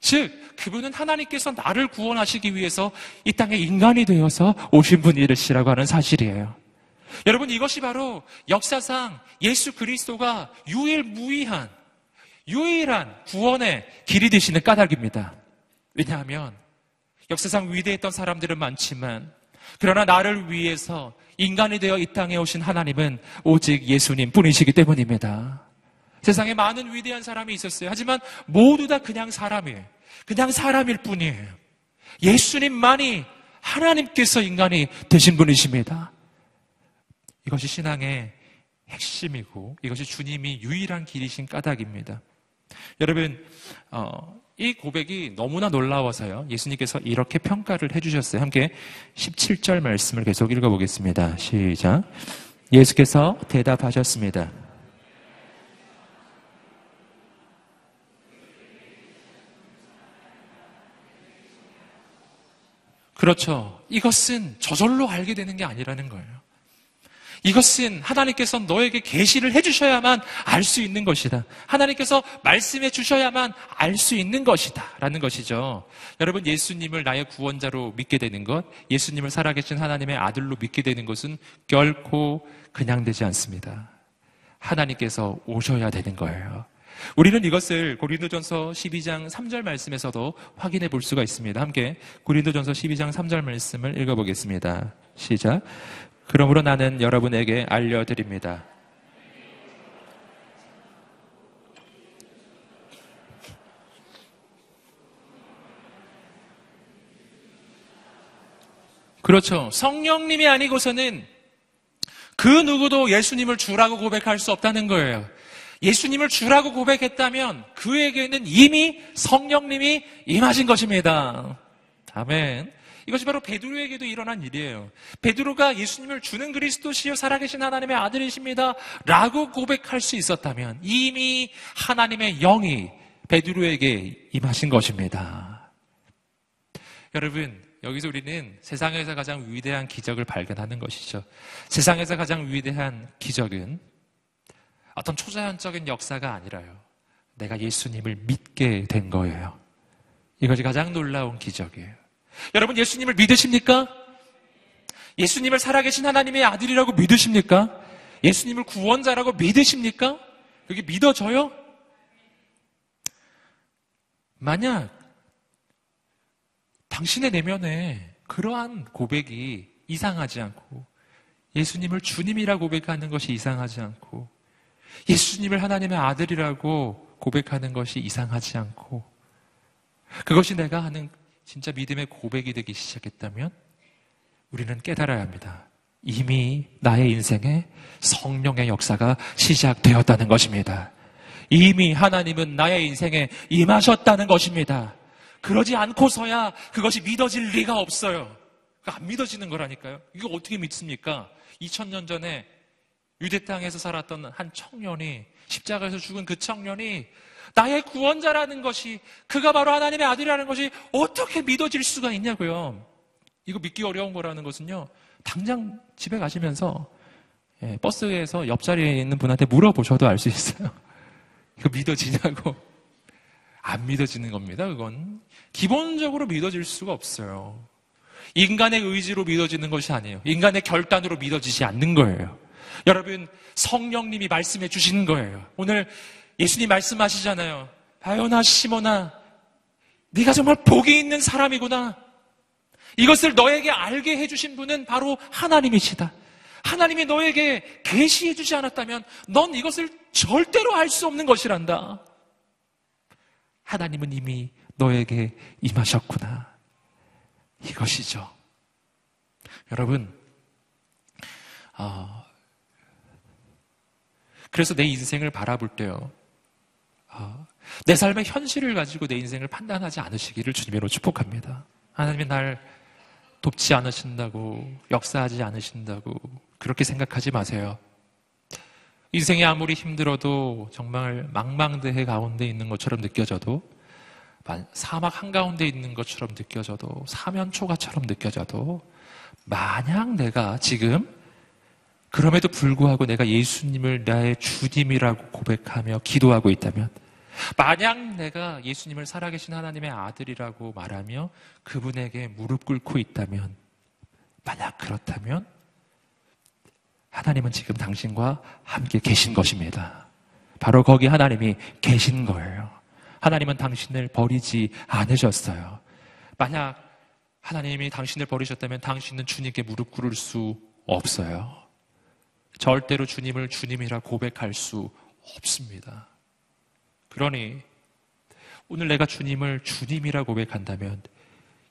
즉, 그분은 하나님께서 나를 구원하시기 위해서 이 땅에 인간이 되어서 오신 분이시라고 하는 사실이에요. 여러분, 이것이 바로 역사상 예수 그리스도가 유일무이한, 유일한 구원의 길이 되시는 까닭입니다. 왜냐하면 역사상 위대했던 사람들은 많지만 그러나 나를 위해서 인간이 되어 이 땅에 오신 하나님은 오직 예수님 뿐이시기 때문입니다. 세상에 많은 위대한 사람이 있었어요. 하지만 모두 다 그냥 사람이에요. 그냥 사람일 뿐이에요. 예수님만이 하나님께서 인간이 되신 분이십니다. 이것이 신앙의 핵심이고 이것이 주님이 유일한 길이신 까닭입니다. 여러분, 어, 이 고백이 너무나 놀라워서요. 예수님께서 이렇게 평가를 해주셨어요. 함께 17절 말씀을 계속 읽어보겠습니다. 시작. 예수께서 대답하셨습니다. 그렇죠. 이것은 저절로 알게 되는 게 아니라는 거예요. 이것은 하나님께서 너에게 계시를 해주셔야만 알 수 있는 것이다. 하나님께서 말씀해 주셔야만 알 수 있는 것이다. 라는 것이죠. 여러분, 예수님을 나의 구원자로 믿게 되는 것, 예수님을 살아계신 하나님의 아들로 믿게 되는 것은 결코 그냥 되지 않습니다. 하나님께서 오셔야 되는 거예요. 우리는 이것을 고린도전서 12장 3절 말씀에서도 확인해 볼 수가 있습니다. 함께 고린도전서 12장 3절 말씀을 읽어보겠습니다. 시작. 그러므로 나는 여러분에게 알려드립니다. 그렇죠. 성령님이 아니고서는 그 누구도 예수님을 주라고 고백할 수 없다는 거예요. 예수님을 주라고 고백했다면 그에게는 이미 성령님이 임하신 것입니다. 아멘. 이것이 바로 베드로에게도 일어난 일이에요. 베드로가 예수님을 주는 그리스도시요 살아계신 하나님의 아들이십니다. 라고 고백할 수 있었다면 이미 하나님의 영이 베드로에게 임하신 것입니다. 여러분, 여기서 우리는 세상에서 가장 위대한 기적을 발견하는 것이죠. 세상에서 가장 위대한 기적은 어떤 초자연적인 역사가 아니라요. 내가 예수님을 믿게 된 거예요. 이것이 가장 놀라운 기적이에요. 여러분 예수님을 믿으십니까? 예수님을 살아계신 하나님의 아들이라고 믿으십니까? 예수님을 구원자라고 믿으십니까? 그게 믿어져요? 만약 당신의 내면에 그러한 고백이 이상하지 않고 예수님을 주님이라 고백하는 것이 이상하지 않고 예수님을 하나님의 아들이라고 고백하는 것이 이상하지 않고 그것이 내가 하는 진짜 믿음의 고백이 되기 시작했다면 우리는 깨달아야 합니다. 이미 나의 인생에 성령의 역사가 시작되었다는 것입니다. 이미 하나님은 나의 인생에 임하셨다는 것입니다. 그러지 않고서야 그것이 믿어질 리가 없어요. 안 믿어지는 거라니까요. 이거 어떻게 믿습니까? 2000년 전에 유대 땅에서 살았던 한 청년이 십자가에서 죽은 그 청년이 나의 구원자라는 것이 그가 바로 하나님의 아들이라는 것이 어떻게 믿어질 수가 있냐고요. 이거 믿기 어려운 거라는 것은요. 당장 집에 가시면서 예, 버스에서 옆자리에 있는 분한테 물어보셔도 알 수 있어요. 이거 믿어지냐고. 안 믿어지는 겁니다, 그건. 기본적으로 믿어질 수가 없어요. 인간의 의지로 믿어지는 것이 아니에요. 인간의 결단으로 믿어지지 않는 거예요. 여러분, 성령님이 말씀해 주시는 거예요. 오늘 예수님 말씀하시잖아요. 바요나 시모나 네가 정말 복이 있는 사람이구나. 이것을 너에게 알게 해주신 분은 바로 하나님이시다. 하나님이 너에게 계시해 주지 않았다면 넌 이것을 절대로 알 수 없는 것이란다. 하나님은 이미 너에게 임하셨구나. 이것이죠. 여러분, 아, 그래서 내 인생을 바라볼 때요. 아, 내 삶의 현실을 가지고 내 인생을 판단하지 않으시기를 주님으로 축복합니다. 하나님이 날 돕지 않으신다고, 역사하지 않으신다고, 그렇게 생각하지 마세요. 인생이 아무리 힘들어도 정말 망망대해 가운데 있는 것처럼 느껴져도, 사막 한가운데 있는 것처럼 느껴져도, 사면초가처럼 느껴져도, 만약 내가 지금 그럼에도 불구하고 내가 예수님을 나의 주님이라고 고백하며 기도하고 있다면, 만약 내가 예수님을 살아계신 하나님의 아들이라고 말하며 그분에게 무릎 꿇고 있다면, 만약 그렇다면, 하나님은 지금 당신과 함께 계신 것입니다. 바로 거기 하나님이 계신 거예요. 하나님은 당신을 버리지 않으셨어요. 만약 하나님이 당신을 버리셨다면 당신은 주님께 무릎 꿇을 수 없어요. 절대로 주님을 주님이라 고백할 수 없습니다. 그러니 오늘 내가 주님을 주님이라 고백한다면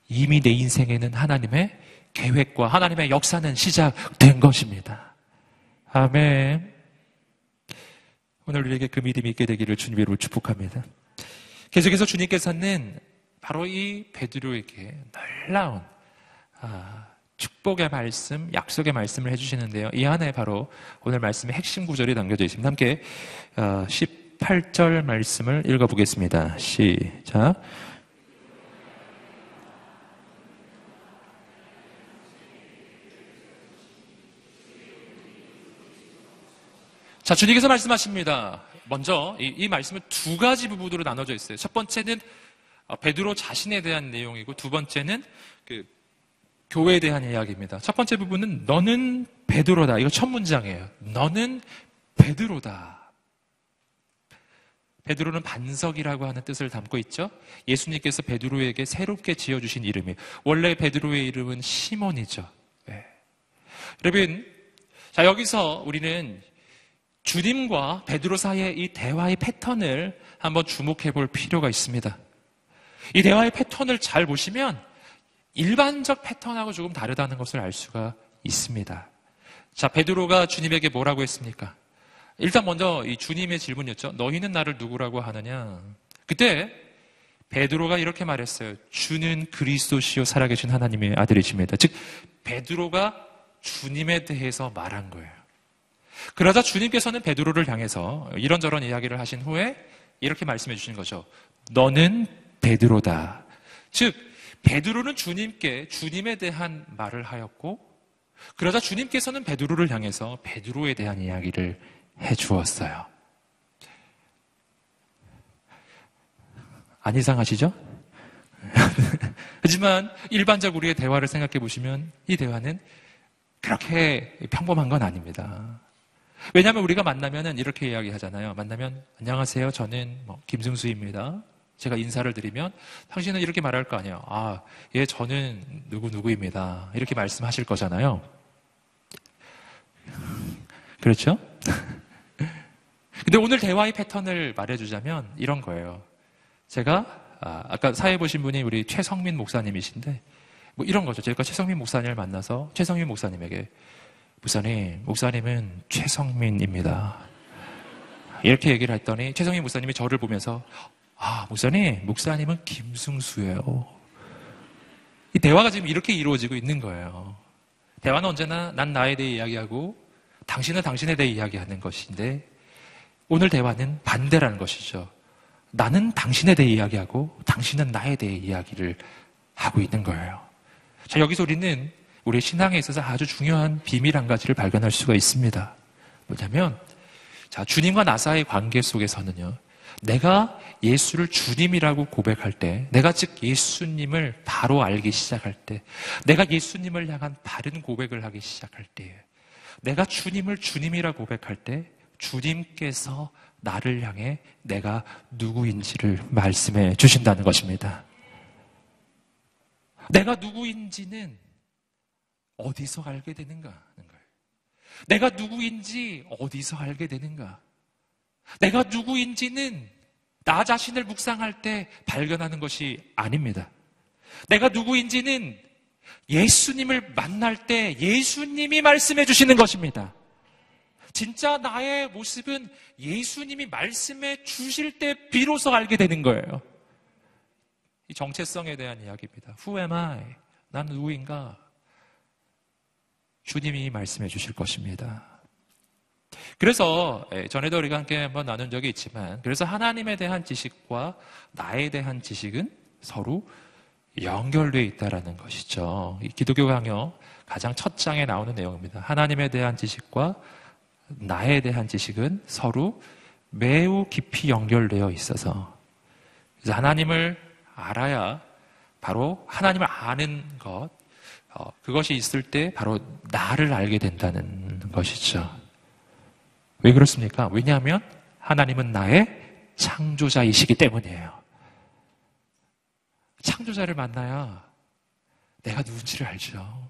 이미 내 인생에는 하나님의 계획과 하나님의 역사는 시작된 것입니다. 아멘. 오늘 우리에게 그 믿음이 있게 되기를 주님으로 축복합니다. 계속해서 주님께서는 바로 이 베드로에게 놀라운 아, 축복의 말씀, 약속의 말씀을 해주시는데요. 이 안에 바로 오늘 말씀의 핵심 구절이 담겨져 있습니다. 함께 어, 18절 말씀을 읽어보겠습니다. 시작. 자, 주님께서 말씀하십니다. 먼저 이, 이 말씀은 두 가지 부분으로 나눠져 있어요. 첫 번째는 어, 베드로 자신에 대한 내용이고 두 번째는 그 교회에 대한 이야기입니다. 첫 번째 부분은 너는 베드로다. 이거 첫 문장이에요. 너는 베드로다. 베드로는 반석이라고 하는 뜻을 담고 있죠. 예수님께서 베드로에게 새롭게 지어주신 이름이 원래 베드로의 이름은 시몬이죠. 네. 여러분, 자 여기서 우리는 주님과 베드로 사이의 이 대화의 패턴을 한번 주목해 볼 필요가 있습니다. 이 대화의 패턴을 잘 보시면 일반적 패턴하고 조금 다르다는 것을 알 수가 있습니다. 자, 베드로가 주님에게 뭐라고 했습니까? 일단 먼저 이 주님의 질문이었죠. 너희는 나를 누구라고 하느냐? 그때 베드로가 이렇게 말했어요. 주는 그리스도시요 살아계신 하나님의 아들이십니다. 즉 베드로가 주님에 대해서 말한 거예요. 그러자 주님께서는 베드로를 향해서 이런저런 이야기를 하신 후에 이렇게 말씀해 주신 거죠. 너는 베드로다. 즉 베드로는 주님께 주님에 대한 말을 하였고 그러자 주님께서는 베드로를 향해서 베드로에 대한 이야기를 해 주었어요. 안 이상하시죠? 하지만 일반적 우리의 대화를 생각해 보시면 이 대화는 그렇게 평범한 건 아닙니다. 왜냐하면 우리가 만나면 이렇게 이야기하잖아요. 만나면 안녕하세요. 저는 뭐 김승수입니다. 제가 인사를 드리면 당신은 이렇게 말할 거 아니에요. 아, 예, 저는 누구 누구입니다. 이렇게 말씀하실 거잖아요. 그렇죠? 근데 오늘 대화의 패턴을 말해주자면 이런 거예요. 제가, 아, 아까 사회 보신 분이 우리 최성민 목사님이신데, 뭐 이런 거죠. 제가 최성민 목사님을 만나서 최성민 목사님에게, 목사님, 목사님은 최성민입니다. 이렇게 얘기를 했더니 최성민 목사님이 저를 보면서, 아, 목사님, 목사님은 김승수예요. 이 대화가 지금 이렇게 이루어지고 있는 거예요. 대화는 언제나 난 나에 대해 이야기하고 당신은 당신에 대해 이야기하는 것인데 오늘 대화는 반대라는 것이죠. 나는 당신에 대해 이야기하고 당신은 나에 대해 이야기를 하고 있는 거예요. 자, 여기서 우리는 우리 신앙에 있어서 아주 중요한 비밀 한 가지를 발견할 수가 있습니다. 뭐냐면, 자, 주님과 나사의 관계 속에서는요, 내가 예수를 주님이라고 고백할 때, 내가 즉 예수님을 바로 알기 시작할 때, 내가 예수님을 향한 바른 고백을 하기 시작할 때, 내가 주님을 주님이라 고백할 때, 주님께서 나를 향해 내가 누구인지를 말씀해 주신다는 것입니다. 내가 누구인지는 어디서 알게 되는가 하는 거예요. 내가 누구인지 어디서 알게 되는가? 내가 누구인지는 나 자신을 묵상할 때 발견하는 것이 아닙니다. 내가 누구인지는 예수님을 만날 때 예수님이 말씀해 주시는 것입니다. 진짜 나의 모습은 예수님이 말씀해 주실 때 비로소 알게 되는 거예요. 이 정체성에 대한 이야기입니다. Who am I? 난 누구인가? 주님이 말씀해 주실 것입니다. 그래서 예, 전에도 우리가 함께 한번 나눈 적이 있지만 그래서 하나님에 대한 지식과 나에 대한 지식은 서로 연결되어 있다라는 것이죠. 이 기독교 강요 가장 첫 장에 나오는 내용입니다. 하나님에 대한 지식과 나에 대한 지식은 서로 매우 깊이 연결되어 있어서 그래서 하나님을 알아야 바로 하나님을 아는 것 어, 그것이 있을 때 바로 나를 알게 된다는 것이죠. 왜 그렇습니까? 왜냐하면 하나님은 나의 창조자이시기 때문이에요. 창조자를 만나야 내가 누군지를 알죠.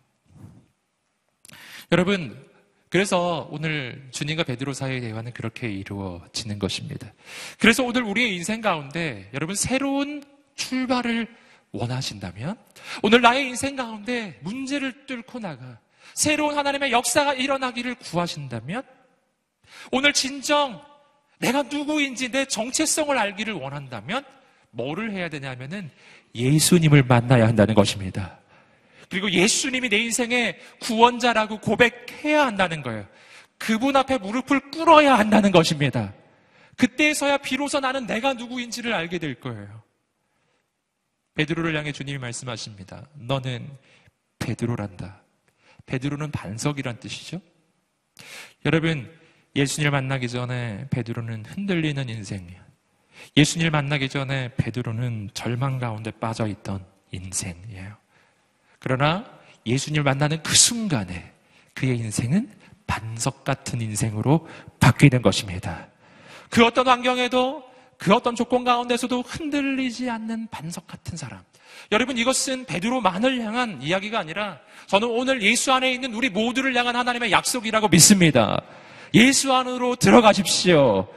여러분, 그래서 오늘 주님과 베드로 사이의 대화는 그렇게 이루어지는 것입니다. 그래서 오늘 우리의 인생 가운데 여러분 새로운 출발을 원하신다면 오늘 나의 인생 가운데 문제를 뚫고 나가 새로운 하나님의 역사가 일어나기를 구하신다면 오늘 진정 내가 누구인지 내 정체성을 알기를 원한다면 뭐를 해야 되냐면은 예수님을 만나야 한다는 것입니다. 그리고 예수님이 내 인생의 구원자라고 고백해야 한다는 거예요. 그분 앞에 무릎을 꿇어야 한다는 것입니다. 그때서야 비로소 나는 내가 누구인지를 알게 될 거예요. 베드로를 향해 주님이 말씀하십니다. 너는 베드로란다. 베드로는 반석이란 뜻이죠. 여러분, 예수님을 만나기 전에 베드로는 흔들리는 인생이에요. 예수님을 만나기 전에 베드로는 절망 가운데 빠져 있던 인생이에요. 그러나 예수님을 만나는 그 순간에 그의 인생은 반석 같은 인생으로 바뀌는 것입니다. 그 어떤 환경에도 그 어떤 조건 가운데서도 흔들리지 않는 반석 같은 사람. 여러분 이것은 베드로만을 향한 이야기가 아니라 저는 오늘 예수 안에 있는 우리 모두를 향한 하나님의 약속이라고 믿습니다. 예수 안으로 들어가십시오.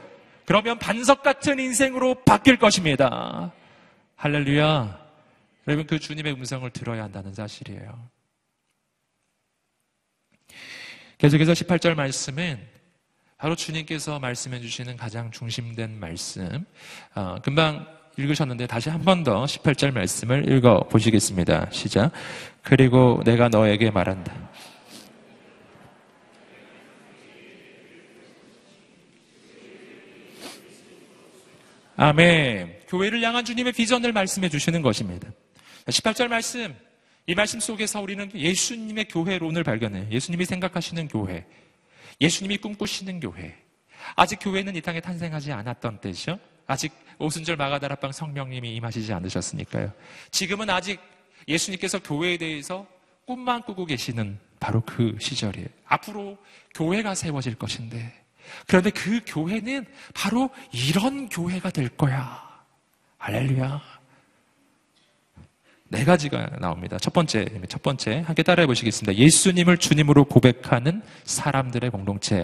그러면 반석 같은 인생으로 바뀔 것입니다. 할렐루야. 여러분 그 주님의 음성을 들어야 한다는 사실이에요. 계속해서 18절 말씀은 바로 주님께서 말씀해 주시는 가장 중심된 말씀. 어, 금방 읽으셨는데 다시 한 번 더 18절 말씀을 읽어 보시겠습니다. 시작. 그리고 내가 너에게 말한다. 아멘. 교회를 향한 주님의 비전을 말씀해 주시는 것입니다. 18절 말씀. 이 말씀 속에서 우리는 예수님의 교회론을 발견해요. 예수님이 생각하시는 교회. 예수님이 꿈꾸시는 교회. 아직 교회는 이 땅에 탄생하지 않았던 때죠. 아직 오순절 마가다락방 성령님이 임하시지 않으셨으니까요. 지금은 아직 예수님께서 교회에 대해서 꿈만 꾸고 계시는 바로 그 시절이에요. 앞으로 교회가 세워질 것인데 그런데 그 교회는 바로 이런 교회가 될 거야. 할렐루야. 네 가지가 나옵니다. 첫 번째, 첫 번째, 함께 따라해 보시겠습니다. 예수님을 주님으로 고백하는 사람들의 공동체.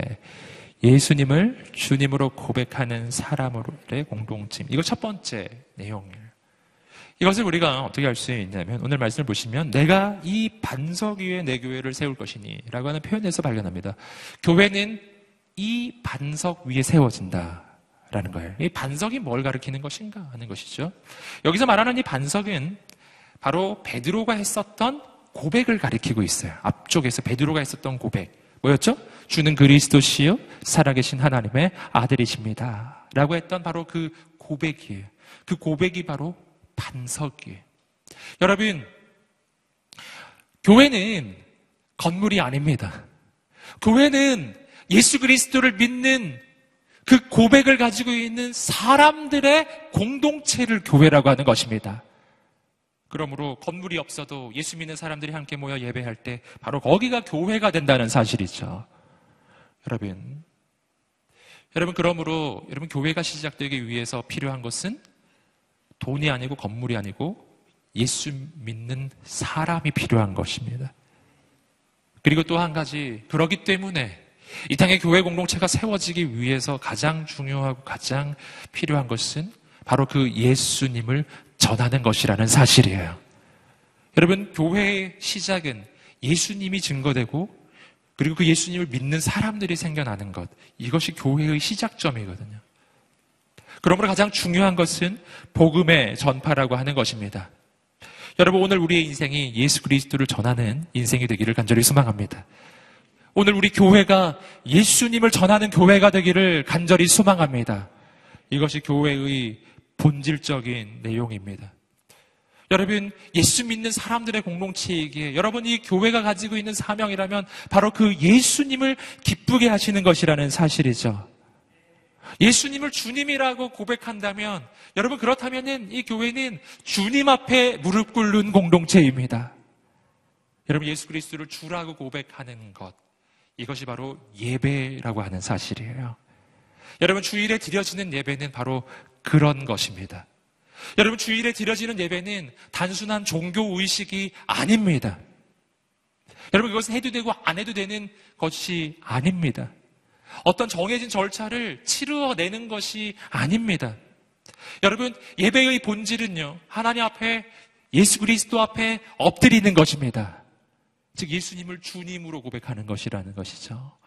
예수님을 주님으로 고백하는 사람들의 공동체. 이거 첫 번째 내용이에요. 이것을 우리가 어떻게 할 수 있냐면 오늘 말씀을 보시면 내가 이 반석 위에 내 교회를 세울 것이니 라고 하는 표현에서 발견합니다. 교회는 이 반석 위에 세워진다. 라는 거예요. 이 반석이 뭘 가리키는 것인가 하는 것이죠. 여기서 말하는 이 반석은 바로 베드로가 했었던 고백을 가리키고 있어요. 앞쪽에서 베드로가 했었던 고백. 뭐였죠? 주는 그리스도시요 살아계신 하나님의 아들이십니다. 라고 했던 바로 그 고백이에요. 그 고백이 바로 반석이에요. 여러분, 교회는 건물이 아닙니다. 교회는 예수 그리스도를 믿는 그 고백을 가지고 있는 사람들의 공동체를 교회라고 하는 것입니다. 그러므로 건물이 없어도 예수 믿는 사람들이 함께 모여 예배할 때 바로 거기가 교회가 된다는 사실이죠. 여러분, 여러분, 그러므로 여러분 교회가 시작되기 위해서 필요한 것은 돈이 아니고 건물이 아니고 예수 믿는 사람이 필요한 것입니다. 그리고 또 한 가지, 그러기 때문에 이 땅의 교회 공동체가 세워지기 위해서 가장 중요하고 가장 필요한 것은 바로 그 예수님을 전하는 것이라는 사실이에요. 여러분, 교회의 시작은 예수님이 증거되고 그리고 그 예수님을 믿는 사람들이 생겨나는 것. 이것이 교회의 시작점이거든요. 그러므로 가장 중요한 것은 복음의 전파라고 하는 것입니다. 여러분, 오늘 우리의 인생이 예수 그리스도를 전하는 인생이 되기를 간절히 소망합니다. 오늘 우리 교회가 예수님을 전하는 교회가 되기를 간절히 소망합니다. 이것이 교회의 본질적인 내용입니다. 여러분, 예수 믿는 사람들의 공동체이기에 여러분 이 교회가 가지고 있는 사명이라면 바로 그 예수님을 기쁘게 하시는 것이라는 사실이죠. 예수님을 주님이라고 고백한다면 여러분 그렇다면은 이 교회는 주님 앞에 무릎 꿇는 공동체입니다. 여러분 예수 그리스도를 주라고 고백하는 것 이것이 바로 예배라고 하는 사실이에요. 여러분 주일에 드려지는 예배는 바로 그런 것입니다. 여러분 주일에 드려지는 예배는 단순한 종교 의식이 아닙니다. 여러분 그것은 해도 되고 안 해도 되는 것이 아닙니다. 어떤 정해진 절차를 치루어내는 것이 아닙니다. 여러분 예배의 본질은요 하나님 앞에 예수 그리스도 앞에 엎드리는 것입니다. 즉 예수님을 주님으로 고백하는 것이라는 것이죠.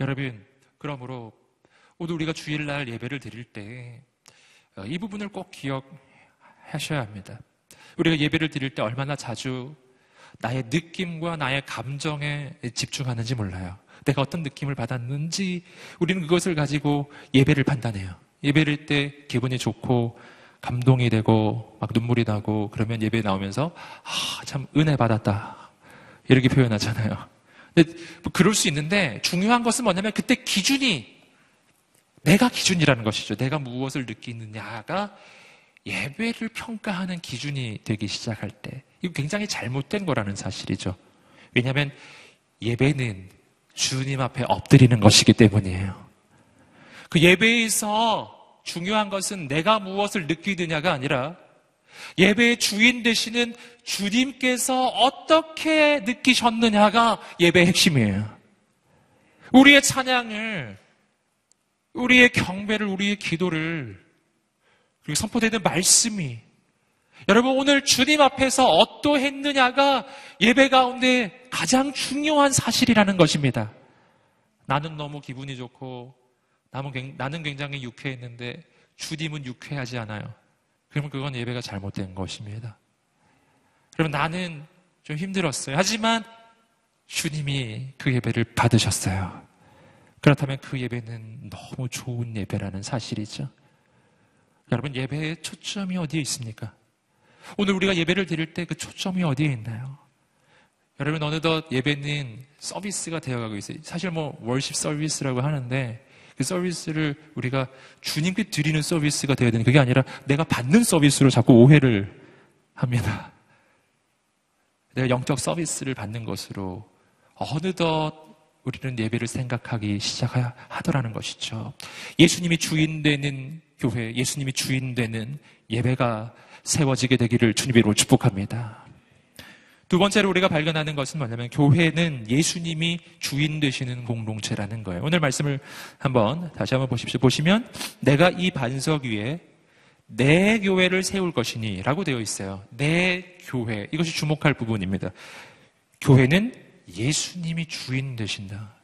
여러분 그러므로 오늘 우리가 주일날 예배를 드릴 때 어, 이 부분을 꼭 기억하셔야 합니다. 우리가 예배를 드릴 때 얼마나 자주 나의 느낌과 나의 감정에 집중하는지 몰라요. 내가 어떤 느낌을 받았는지 우리는 그것을 가지고 예배를 판단해요. 예배를 때 기분이 좋고 감동이 되고 막 눈물이 나고 그러면 예배 나오면서 아, 참 은혜 받았다. 이렇게 표현하잖아요. 근데 뭐 그럴 수 있는데 중요한 것은 뭐냐면 그때 기준이 내가 기준이라는 것이죠. 내가 무엇을 느끼느냐가 예배를 평가하는 기준이 되기 시작할 때, 이거 굉장히 잘못된 거라는 사실이죠. 왜냐하면 예배는 주님 앞에 엎드리는 것이기 때문이에요. 그 예배에서 중요한 것은 내가 무엇을 느끼느냐가 아니라 예배의 주인 되시는 주님께서 어떻게 느끼셨느냐가 예배의 핵심이에요. 우리의 찬양을 우리의 경배를, 우리의 기도를, 그리고 선포되는 말씀이 여러분 오늘 주님 앞에서 어떠했느냐가 예배 가운데 가장 중요한 사실이라는 것입니다. 나는 너무 기분이 좋고 나는 굉장히 유쾌했는데 주님은 유쾌하지 않아요. 그러면 그건 예배가 잘못된 것입니다. 그러면 나는 좀 힘들었어요. 하지만 주님이 그 예배를 받으셨어요. 그렇다면 그 예배는 너무 좋은 예배라는 사실이죠. 여러분, 예배의 초점이 어디에 있습니까? 오늘 우리가 예배를 드릴 때 그 초점이 어디에 있나요? 여러분, 어느덧 예배는 서비스가 되어가고 있어요. 사실 뭐, 월십 서비스라고 하는데, 그 서비스를 우리가 주님께 드리는 서비스가 되어야 되는 그게 아니라 내가 받는 서비스로 자꾸 오해를 합니다. 내가 영적 서비스를 받는 것으로 어느덧 우리는 예배를 생각하기 시작하더라는 것이죠. 예수님이 주인 되는 교회, 예수님이 주인 되는 예배가 세워지게 되기를 주님으로 축복합니다. 두 번째로 우리가 발견하는 것은 뭐냐면 교회는 예수님이 주인 되시는 공동체라는 거예요. 오늘 말씀을 한번 다시 한번 보십시오. 보시면 내가 이 반석 위에 내 교회를 세울 것이니 라고 되어 있어요. 내 교회. 이것이 주목할 부분입니다. 교회는 예수님이 주인 되신다.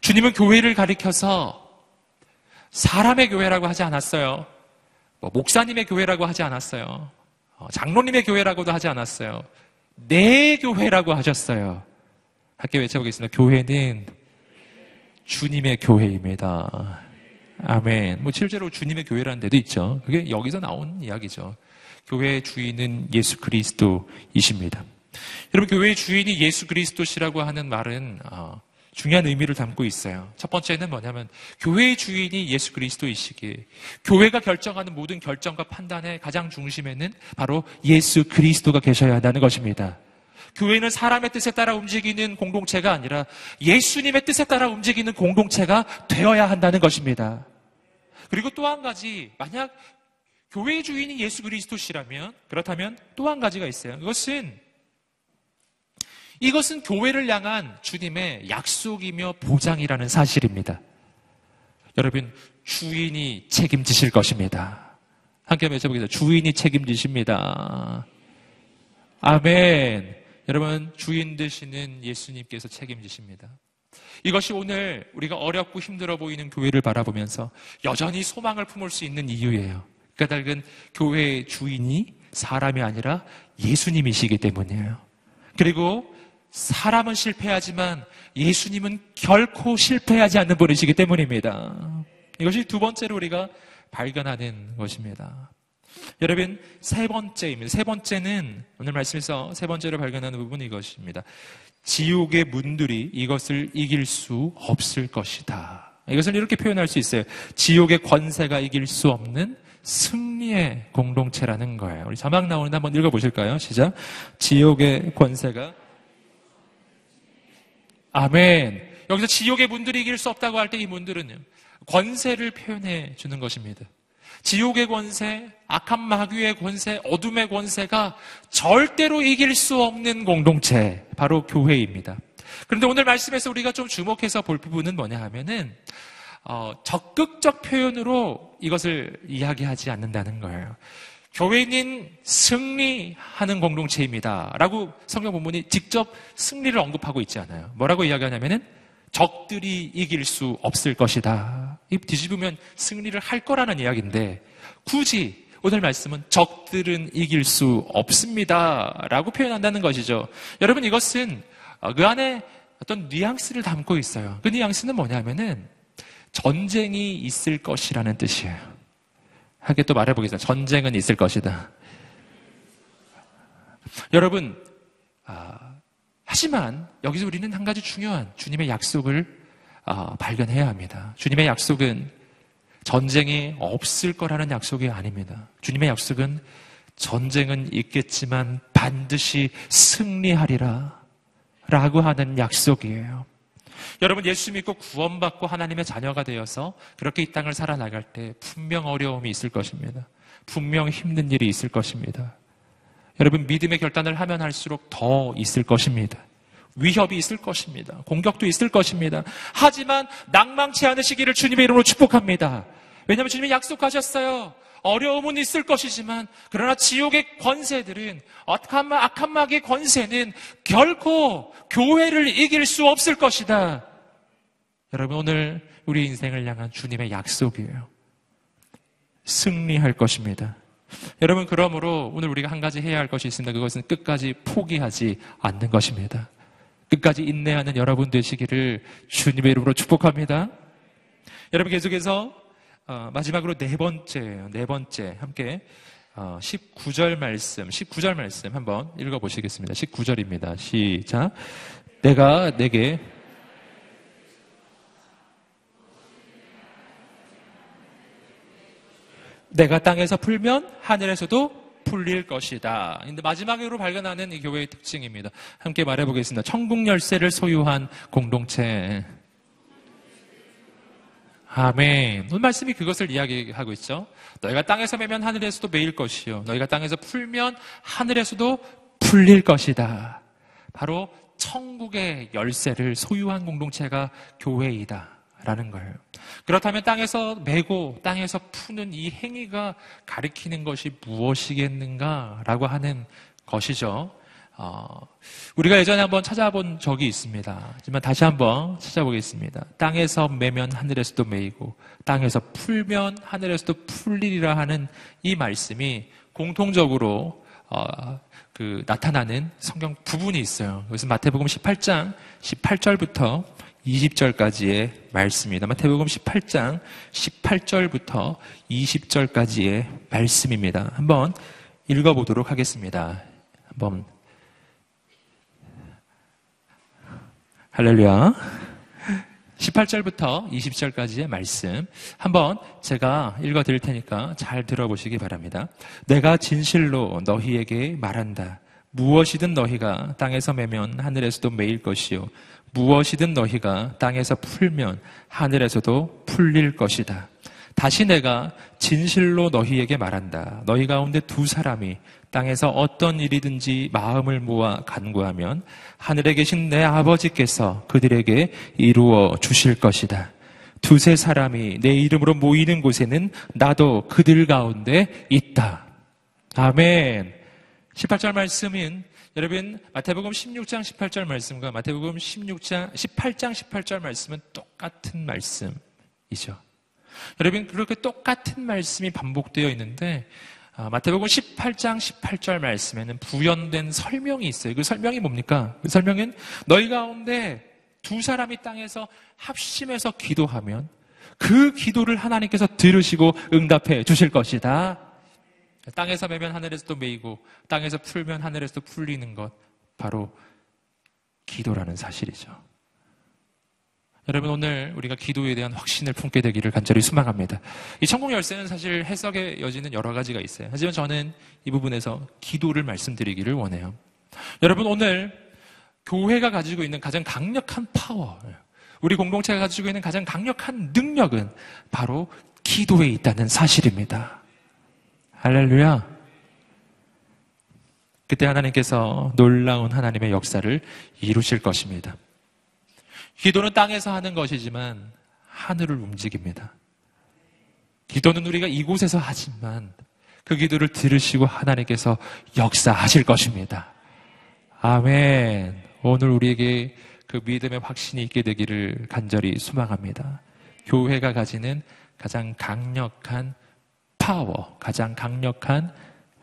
주님은 교회를 가리켜서 사람의 교회라고 하지 않았어요. 뭐 목사님의 교회라고 하지 않았어요. 어, 장로님의 교회라고도 하지 않았어요. 내 교회라고 하셨어요. 함께 외쳐보겠습니다. 교회는 주님의 교회입니다. 아멘. 뭐 실제로 주님의 교회라는 데도 있죠. 그게 여기서 나온 이야기죠. 교회의 주인은 예수 그리스도이십니다. 여러분 교회의 주인이 예수 그리스도시라고 하는 말은 어, 중요한 의미를 담고 있어요. 첫 번째는 뭐냐면 교회의 주인이 예수 그리스도이시기 교회가 결정하는 모든 결정과 판단의 가장 중심에는 바로 예수 그리스도가 계셔야 한다는 것입니다. 교회는 사람의 뜻에 따라 움직이는 공동체가 아니라 예수님의 뜻에 따라 움직이는 공동체가 되어야 한다는 것입니다. 그리고 또 한 가지, 만약 교회의 주인이 예수 그리스도시라면, 그렇다면 또 한 가지가 있어요. 그것은, 이것은 교회를 향한 주님의 약속이며 보장이라는 사실입니다. 여러분, 주인이 책임지실 것입니다. 함께 외쳐보겠습니다. 주인이 책임지십니다. 아멘. 여러분, 주인 되시는 예수님께서 책임지십니다. 이것이 오늘 우리가 어렵고 힘들어 보이는 교회를 바라보면서 여전히 소망을 품을 수 있는 이유예요. 까닭은 교회의 주인이 사람이 아니라 예수님이시기 때문이에요. 그리고 사람은 실패하지만 예수님은 결코 실패하지 않는 분이시기 때문입니다. 이것이 두 번째로 우리가 발견하는 것입니다. 여러분, 세 번째입니다. 세 번째는 오늘 말씀에서 세 번째로 발견하는 부분이 이것입니다. 지옥의 문들이 이것을 이길 수 없을 것이다. 이것을 이렇게 표현할 수 있어요. 지옥의 권세가 이길 수 없는 승리의 공동체라는 거예요. 우리 자막 나오는데 한번 읽어보실까요? 시작. 지옥의 권세가 아멘. 여기서 지옥의 문들이 이길 수 없다고 할 때 이 문들은요. 권세를 표현해 주는 것입니다. 지옥의 권세, 악한 마귀의 권세, 어둠의 권세가 절대로 이길 수 없는 공동체, 바로 교회입니다. 그런데 오늘 말씀에서 우리가 좀 주목해서 볼 부분은 뭐냐 하면은, 어, 적극적 표현으로 이것을 이야기하지 않는다는 거예요. 교회는 승리하는 공동체입니다. 라고 성경 본문이 직접 승리를 언급하고 있지 않아요. 뭐라고 이야기하냐면은 적들이 이길 수 없을 것이다. 이 뒤집으면 승리를 할 거라는 이야기인데 굳이 오늘 말씀은 적들은 이길 수 없습니다. 라고 표현한다는 것이죠. 여러분 이것은 어, 그 안에 어떤 뉘앙스를 담고 있어요. 그 뉘앙스는 뭐냐면은 전쟁이 있을 것이라는 뜻이에요. 함께 또 말해보겠습니다. 전쟁은 있을 것이다. 여러분, 아, 하지만 여기서 우리는 한 가지 중요한 주님의 약속을 어, 발견해야 합니다. 주님의 약속은 전쟁이 없을 거라는 약속이 아닙니다. 주님의 약속은 전쟁은 있겠지만 반드시 승리하리라 라고 하는 약속이에요. 여러분 예수 믿고 구원받고 하나님의 자녀가 되어서 그렇게 이 땅을 살아나갈 때 분명 어려움이 있을 것입니다. 분명 힘든 일이 있을 것입니다. 여러분 믿음의 결단을 하면 할수록 더 있을 것입니다. 위협이 있을 것입니다. 공격도 있을 것입니다. 하지만 낭망치 않으시기를 주님의 이름으로 축복합니다. 왜냐하면 주님이 약속하셨어요. 어려움은 있을 것이지만 그러나 지옥의 권세들은 악한, 악한 마귀의 권세는 결코 교회를 이길 수 없을 것이다. 여러분 오늘 우리 인생을 향한 주님의 약속이에요. 승리할 것입니다. 여러분, 그러므로 오늘 우리가 한 가지 해야 할 것이 있습니다. 그것은 끝까지 포기하지 않는 것입니다. 끝까지 인내하는 여러분 되시기를 주님의 이름으로 축복합니다. 여러분, 계속해서 어, 마지막으로 네 번째예요. 네 번째. 함께 어, 19절 말씀, 19절 말씀 한번 읽어보시겠습니다. 19절입니다. 시작. 내가 내게 내가 땅에서 풀면 하늘에서도 풀릴 것이다. 근데 마지막으로 발견하는 이 교회의 특징입니다. 함께 말해보겠습니다. 천국 열쇠를 소유한 공동체. 아멘. 오늘 말씀이 그것을 이야기하고 있죠. 너희가 땅에서 매면 하늘에서도 매일 것이요. 너희가 땅에서 풀면 하늘에서도 풀릴 것이다. 바로 천국의 열쇠를 소유한 공동체가 교회이다. 라는 거예요. 그렇다면 땅에서 메고 땅에서 푸는 이 행위가 가리키는 것이 무엇이겠는가 라고 하는 것이죠. 어, 우리가 예전에 한번 찾아본 적이 있습니다. 하지만 다시 한번 찾아보겠습니다. 땅에서 매면 하늘에서도 매이고 땅에서 풀면 하늘에서도 풀리리라 하는 이 말씀이 공통적으로 어, 그 나타나는 성경 부분이 있어요. 그것은 마태복음 18장 18절부터 20절까지의 말씀입니다. 마태복음 18장 18절부터 20절까지의 말씀입니다. 한번 읽어보도록 하겠습니다. 한번 할렐루야. 18절부터 20절까지의 말씀 한번 제가 읽어 드릴 테니까 잘 들어보시기 바랍니다. 내가 진실로 너희에게 말한다. 무엇이든 너희가 땅에서 매면 하늘에서도 매일 것이요. 무엇이든 너희가 땅에서 풀면 하늘에서도 풀릴 것이다. 다시 내가 진실로 너희에게 말한다. 너희 가운데 두 사람이 땅에서 어떤 일이든지 마음을 모아 간구하면 하늘에 계신 내 아버지께서 그들에게 이루어 주실 것이다. 두세 사람이 내 이름으로 모이는 곳에는 나도 그들 가운데 있다. 아멘. 18절 말씀은 여러분 마태복음 16장 18절 말씀과 마태복음 16장 18장 18절 말씀은 똑같은 말씀이죠. 여러분 그렇게 똑같은 말씀이 반복되어 있는데 아, 마태복음 18장 18절 말씀에는 부연된 설명이 있어요. 그 설명이 뭡니까? 그 설명은 너희 가운데 두 사람이 땅에서 합심해서 기도하면 그 기도를 하나님께서 들으시고 응답해 주실 것이다. 땅에서 매면 하늘에서도 매이고 땅에서 풀면 하늘에서도 풀리는 것 바로 기도라는 사실이죠. 여러분 오늘 우리가 기도에 대한 확신을 품게 되기를 간절히 소망합니다. 이 천국 열쇠는 사실 해석의 여지는 여러 가지가 있어요. 하지만 저는 이 부분에서 기도를 말씀드리기를 원해요. 여러분 오늘 교회가 가지고 있는 가장 강력한 파워, 우리 공동체가 가지고 있는 가장 강력한 능력은 바로 기도에 있다는 사실입니다. 할렐루야. 그때 하나님께서 놀라운 하나님의 역사를 이루실 것입니다. 기도는 땅에서 하는 것이지만 하늘을 움직입니다. 기도는 우리가 이곳에서 하지만 그 기도를 들으시고 하나님께서 역사하실 것입니다. 아멘. 오늘 우리에게 그 믿음의 확신이 있게 되기를 간절히 소망합니다. 교회가 가지는 가장 강력한 파워, 가장 강력한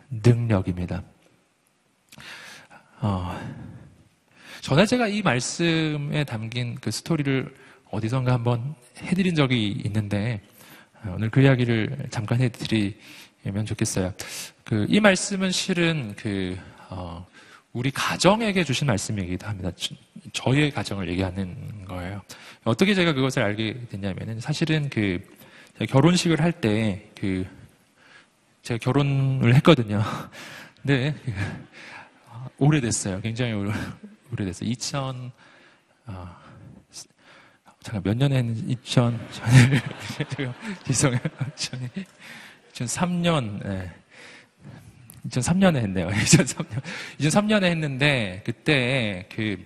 능력입니다. 어, 전에 제가 이 말씀에 담긴 그 스토리를 어디선가 한번 해드린 적이 있는데 어, 오늘 그 이야기를 잠깐 해드리면 좋겠어요. 그 이 말씀은 실은 그 어, 우리 가정에게 주신 말씀이기도 합니다. 저의 가정을 얘기하는 거예요. 어떻게 제가 그것을 알게 됐냐면은 사실은 그 결혼식을 할 때 그 제가 결혼을 했거든요. 네. 오래됐어요. 굉장히 오래, 오래됐어요. 2000, 아, 잠깐 몇 년에 했는지, 2000, 제가, 죄송해요. 2003년, 네. 2003년에 했네요. 2003년. 2003년에 했는데, 그때, 그,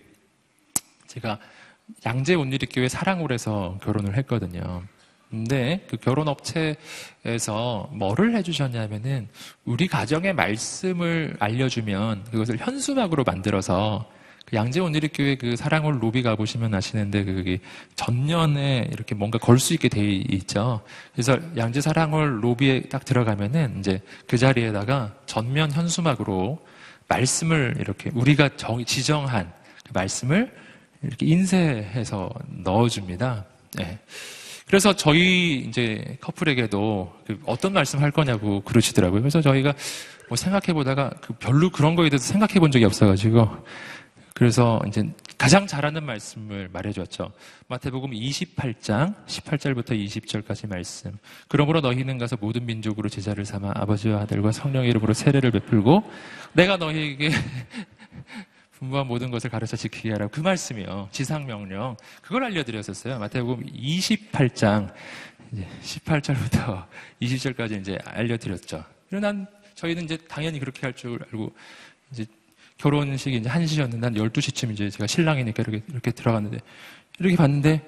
제가 양재 온누리교회 사랑홀에서 결혼을 했거든요. 근데 그 결혼 업체에서 뭐를 해주셨냐면은 우리 가정의 말씀을 알려주면 그것을 현수막으로 만들어서 그 양재 온누리교회 그 사랑홀 로비 가보시면 아시는데 그게 전면에 이렇게 뭔가 걸 수 있게 돼 있죠. 그래서 양재 사랑홀 로비에 딱 들어가면은 이제 그 자리에다가 전면 현수막으로 말씀을 이렇게 우리가 정, 지정한 그 말씀을 이렇게 인쇄해서 넣어줍니다. 네. 그래서 저희 이제 커플에게도 그 어떤 말씀 할 거냐고 그러시더라고요. 그래서 저희가 뭐 생각해 보다가 그 별로 그런 거에 대해서 생각해 본 적이 없어가지고 그래서 이제 가장 잘하는 말씀을 말해줬죠. 마태복음 28장 18절부터 20절까지 말씀. 그러므로 너희는 가서 모든 민족으로 제자를 삼아 아버지와 아들과 성령의 이름으로 세례를 베풀고 내가 너희에게 분부한 모든 것을 가르쳐 지키게 하라고 그 말씀이요. 지상명령. 그걸 알려드렸었어요. 마태복음 28장 18절부터 20절까지 이제 알려드렸죠. 그러난 저희는 이제 당연히 그렇게 할 줄 알고 이제 결혼식이 이제 1시였는데 한 12시쯤 이제 제가 신랑이니까 이렇게, 이렇게 들어갔는데 이렇게 봤는데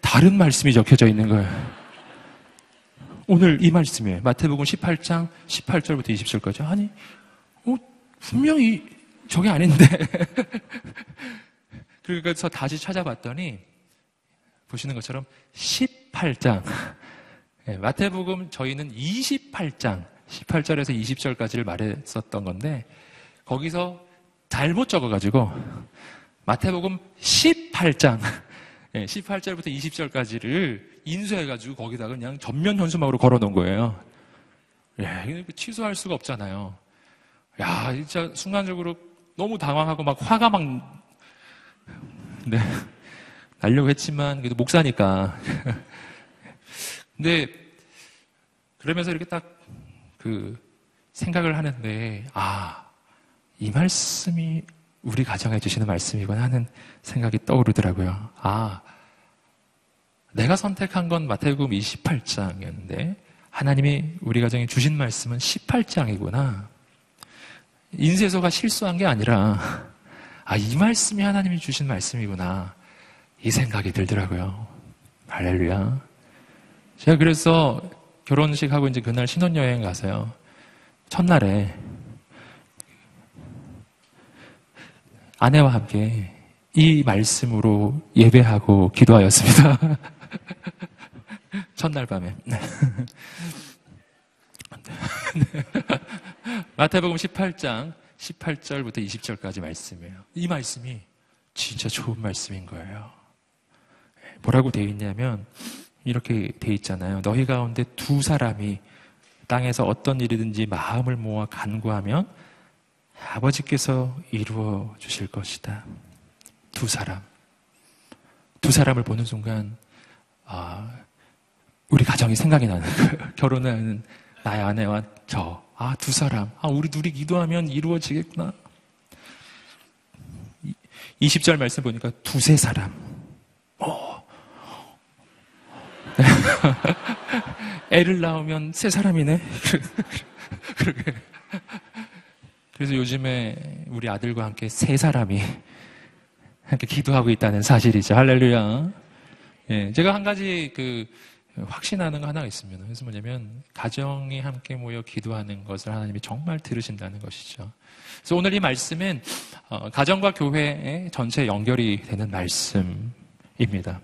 다른 말씀이 적혀져 있는 거예요. 오늘 이 말씀이에요. 마태복음 18장 18절부터 20절까지. 아니, 어, 분명히 저게 아닌데. 그래서 다시 찾아봤더니 보시는 것처럼 18장. 네, 마태복음 저희는 28장, 18절에서 20절까지를 말했었던 건데 거기서 잘못 적어가지고 마태복음 18장, 네, 18절부터 20절까지를 인수해가지고 거기다가 그냥 전면 현수막으로 걸어놓은 거예요. 예, 취소할 수가 없잖아요. 야, 진짜 순간적으로 너무 당황하고 막 화가 막, 네, 날려고 했지만, 그래도 목사니까. 근데, 그러면서 이렇게 딱, 그, 생각을 하는데, 아, 이 말씀이 우리 가정에 주시는 말씀이구나 하는 생각이 떠오르더라고요. 아, 내가 선택한 건 마태복음 28장이었는데 하나님이 우리 가정에 주신 말씀은 18장이구나. 인쇄소가 실수한 게 아니라 아, 이 말씀이 하나님이 주신 말씀이구나. 이 생각이 들더라고요. 할렐루야. 제가 그래서 결혼식 하고 이제 그날 신혼여행 가서요. 첫날에 아내와 함께 이 말씀으로 예배하고 기도하였습니다. 첫날 밤에. 마태복음 18장 18절부터 20절까지 말씀이에요. 이 말씀이 진짜 좋은 말씀인 거예요. 뭐라고 되어 있냐면 이렇게 되어 있잖아요. 너희 가운데 두 사람이 땅에서 어떤 일이든지 마음을 모아 간구하면 아버지께서 이루어 주실 것이다. 두 사람. 두 사람을 보는 순간, 아, 우리 가정이 생각이 나는 거예요. 결혼하는 나의 아내와 저. 아, 두 사람. 아, 우리 둘이 기도하면 이루어지겠구나. 20절 말씀 보니까 두세 사람. 어. 애를 낳으면 세 사람이네. 그러게. 그래서 요즘에 우리 아들과 함께 세 사람이 함께 기도하고 있다는 사실이죠. 할렐루야. 예, 제가 한 가지 그 확신하는 거 하나가 있습니다. 그래서 뭐냐면 가정이 함께 모여 기도하는 것을 하나님이 정말 들으신다는 것이죠. 그래서 오늘 이 말씀은 어, 가정과 교회의 전체 연결이 되는 말씀입니다.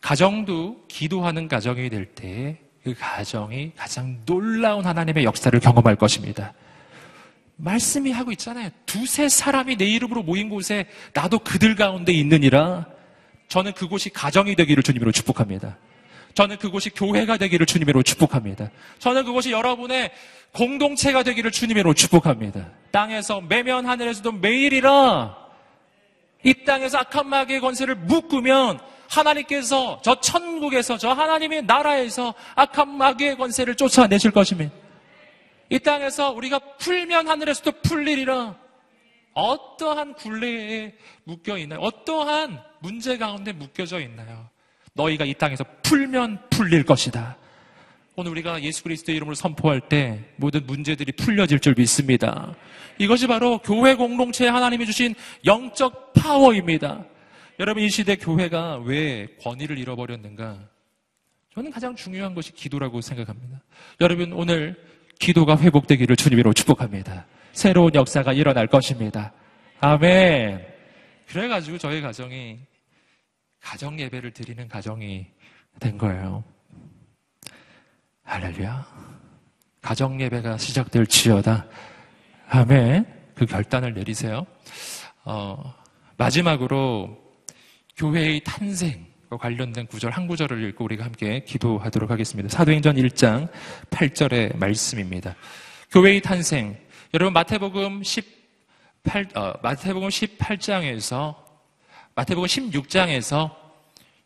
가정도 기도하는 가정이 될 때 그 가정이 가장 놀라운 하나님의 역사를 경험할 것입니다. 말씀이 하고 있잖아요. 두세 사람이 내 이름으로 모인 곳에 나도 그들 가운데 있느니라. 저는 그곳이 가정이 되기를 주님으로 축복합니다. 저는 그곳이 교회가 되기를 주님으로 축복합니다. 저는 그곳이 여러분의 공동체가 되기를 주님으로 축복합니다. 땅에서 매면 하늘에서도 매일이라 이 땅에서 악한 마귀의 권세를 묶으면 하나님께서 저 천국에서 저 하나님의 나라에서 악한 마귀의 권세를 쫓아내실 것입니다. 이 땅에서 우리가 풀면 하늘에서도 풀리리라. 어떠한 굴레에 묶여 있나요? 어떠한 문제 가운데 묶여져 있나요? 너희가 이 땅에서 풀면 풀릴 것이다. 오늘 우리가 예수 그리스도의 이름으로 선포할 때 모든 문제들이 풀려질 줄 믿습니다. 이것이 바로 교회 공동체에 하나님이 주신 영적 파워입니다. 여러분 이 시대 교회가 왜 권위를 잃어버렸는가? 저는 가장 중요한 것이 기도라고 생각합니다. 여러분 오늘 기도가 회복되기를 주님으로 축복합니다. 새로운 역사가 일어날 것입니다. 아멘. 그래가지고 저희 가정이 가정 예배를 드리는 가정이 된 거예요. 할렐루야. 가정 예배가 시작될 지어다. 아멘. 그 결단을 내리세요. 어, 마지막으로 교회의 탄생과 관련된 구절 한 구절을 읽고 우리가 함께 기도하도록 하겠습니다. 사도행전 1장 8절의 말씀입니다. 교회의 탄생. 여러분 마태복음 18 어, 마태복음 18장에서 마태복음 16장에서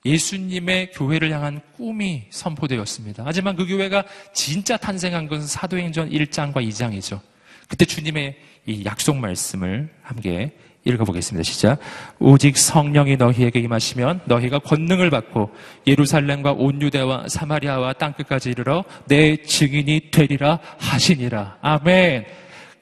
예수님의 교회를 향한 꿈이 선포되었습니다. 하지만 그 교회가 진짜 탄생한 것은 사도행전 1장과 2장이죠. 그때 주님의 이 약속 말씀을 함께 읽어보겠습니다. 시작. 오직 성령이 너희에게 임하시면 너희가 권능을 받고 예루살렘과 온 유대와 사마리아와 땅끝까지 이르러 내 증인이 되리라 하시니라. 아멘.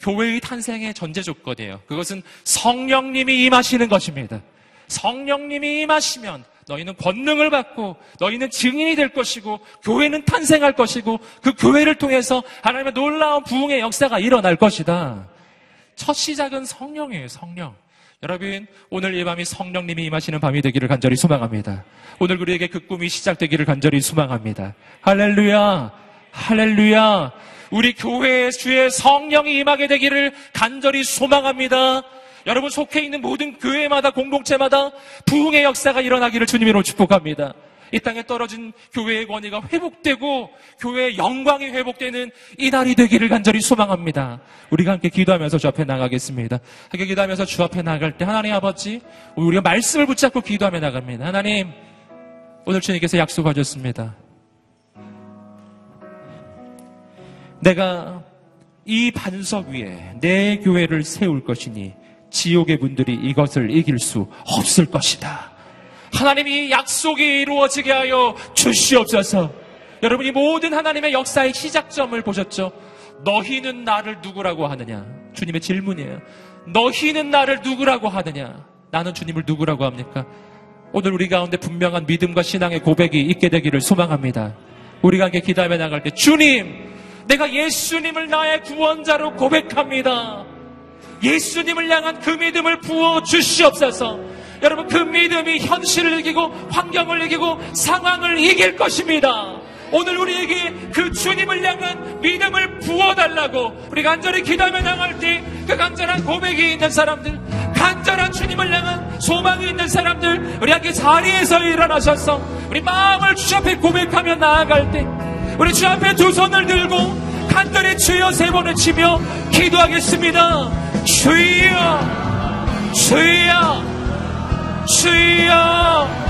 교회의 탄생의 전제 조건이에요. 그것은 성령님이 임하시는 것입니다. 성령님이 임하시면 너희는 권능을 받고 너희는 증인이 될 것이고 교회는 탄생할 것이고 그 교회를 통해서 하나님의 놀라운 부흥의 역사가 일어날 것이다. 첫 시작은 성령이에요, 성령. 여러분, 오늘 이 밤이 성령님이 임하시는 밤이 되기를 간절히 소망합니다. 오늘 우리에게 그 꿈이 시작되기를 간절히 소망합니다. 할렐루야! 할렐루야! 우리 교회의 주의 성령이 임하게 되기를 간절히 소망합니다. 여러분 속해 있는 모든 교회마다 공동체마다 부흥의 역사가 일어나기를 주님으로 축복합니다. 이 땅에 떨어진 교회의 권위가 회복되고 교회의 영광이 회복되는 이 날이 되기를 간절히 소망합니다. 우리가 함께 기도하면서 주 앞에 나가겠습니다. 함께 기도하면서 주 앞에 나갈 때 하나님 아버지 우리가 말씀을 붙잡고 기도하며 나갑니다. 하나님 오늘 주님께서 약속하셨습니다. 내가 이 반석 위에 내 교회를 세울 것이니 지옥의 분들이 이것을 이길 수 없을 것이다. 하나님이 약속이 이루어지게 하여 주시옵소서. 여러분이 모든 하나님의 역사의 시작점을 보셨죠? 너희는 나를 누구라고 하느냐? 주님의 질문이에요. 너희는 나를 누구라고 하느냐? 나는 주님을 누구라고 합니까? 오늘 우리 가운데 분명한 믿음과 신앙의 고백이 있게 되기를 소망합니다. 우리가 함께 기도하며 나갈 때 주님, 내가 예수님을 나의 구원자로 고백합니다. 예수님을 향한 그 믿음을 부어 주시옵소서. 여러분 그 믿음이 현실을 이기고 환경을 이기고 상황을 이길 것입니다. 오늘 우리에게 그 주님을 향한 믿음을 부어달라고 우리 간절히 기도하며 나갈 때 그 간절한 고백이 있는 사람들 간절한 주님을 향한 소망이 있는 사람들 우리 함께 자리에서 일어나셔서 우리 마음을 주 앞에 고백하며 나아갈 때 우리 주 앞에 두 손을 들고 간절히 주여 세 번을 치며 기도하겠습니다 주여 주여 주여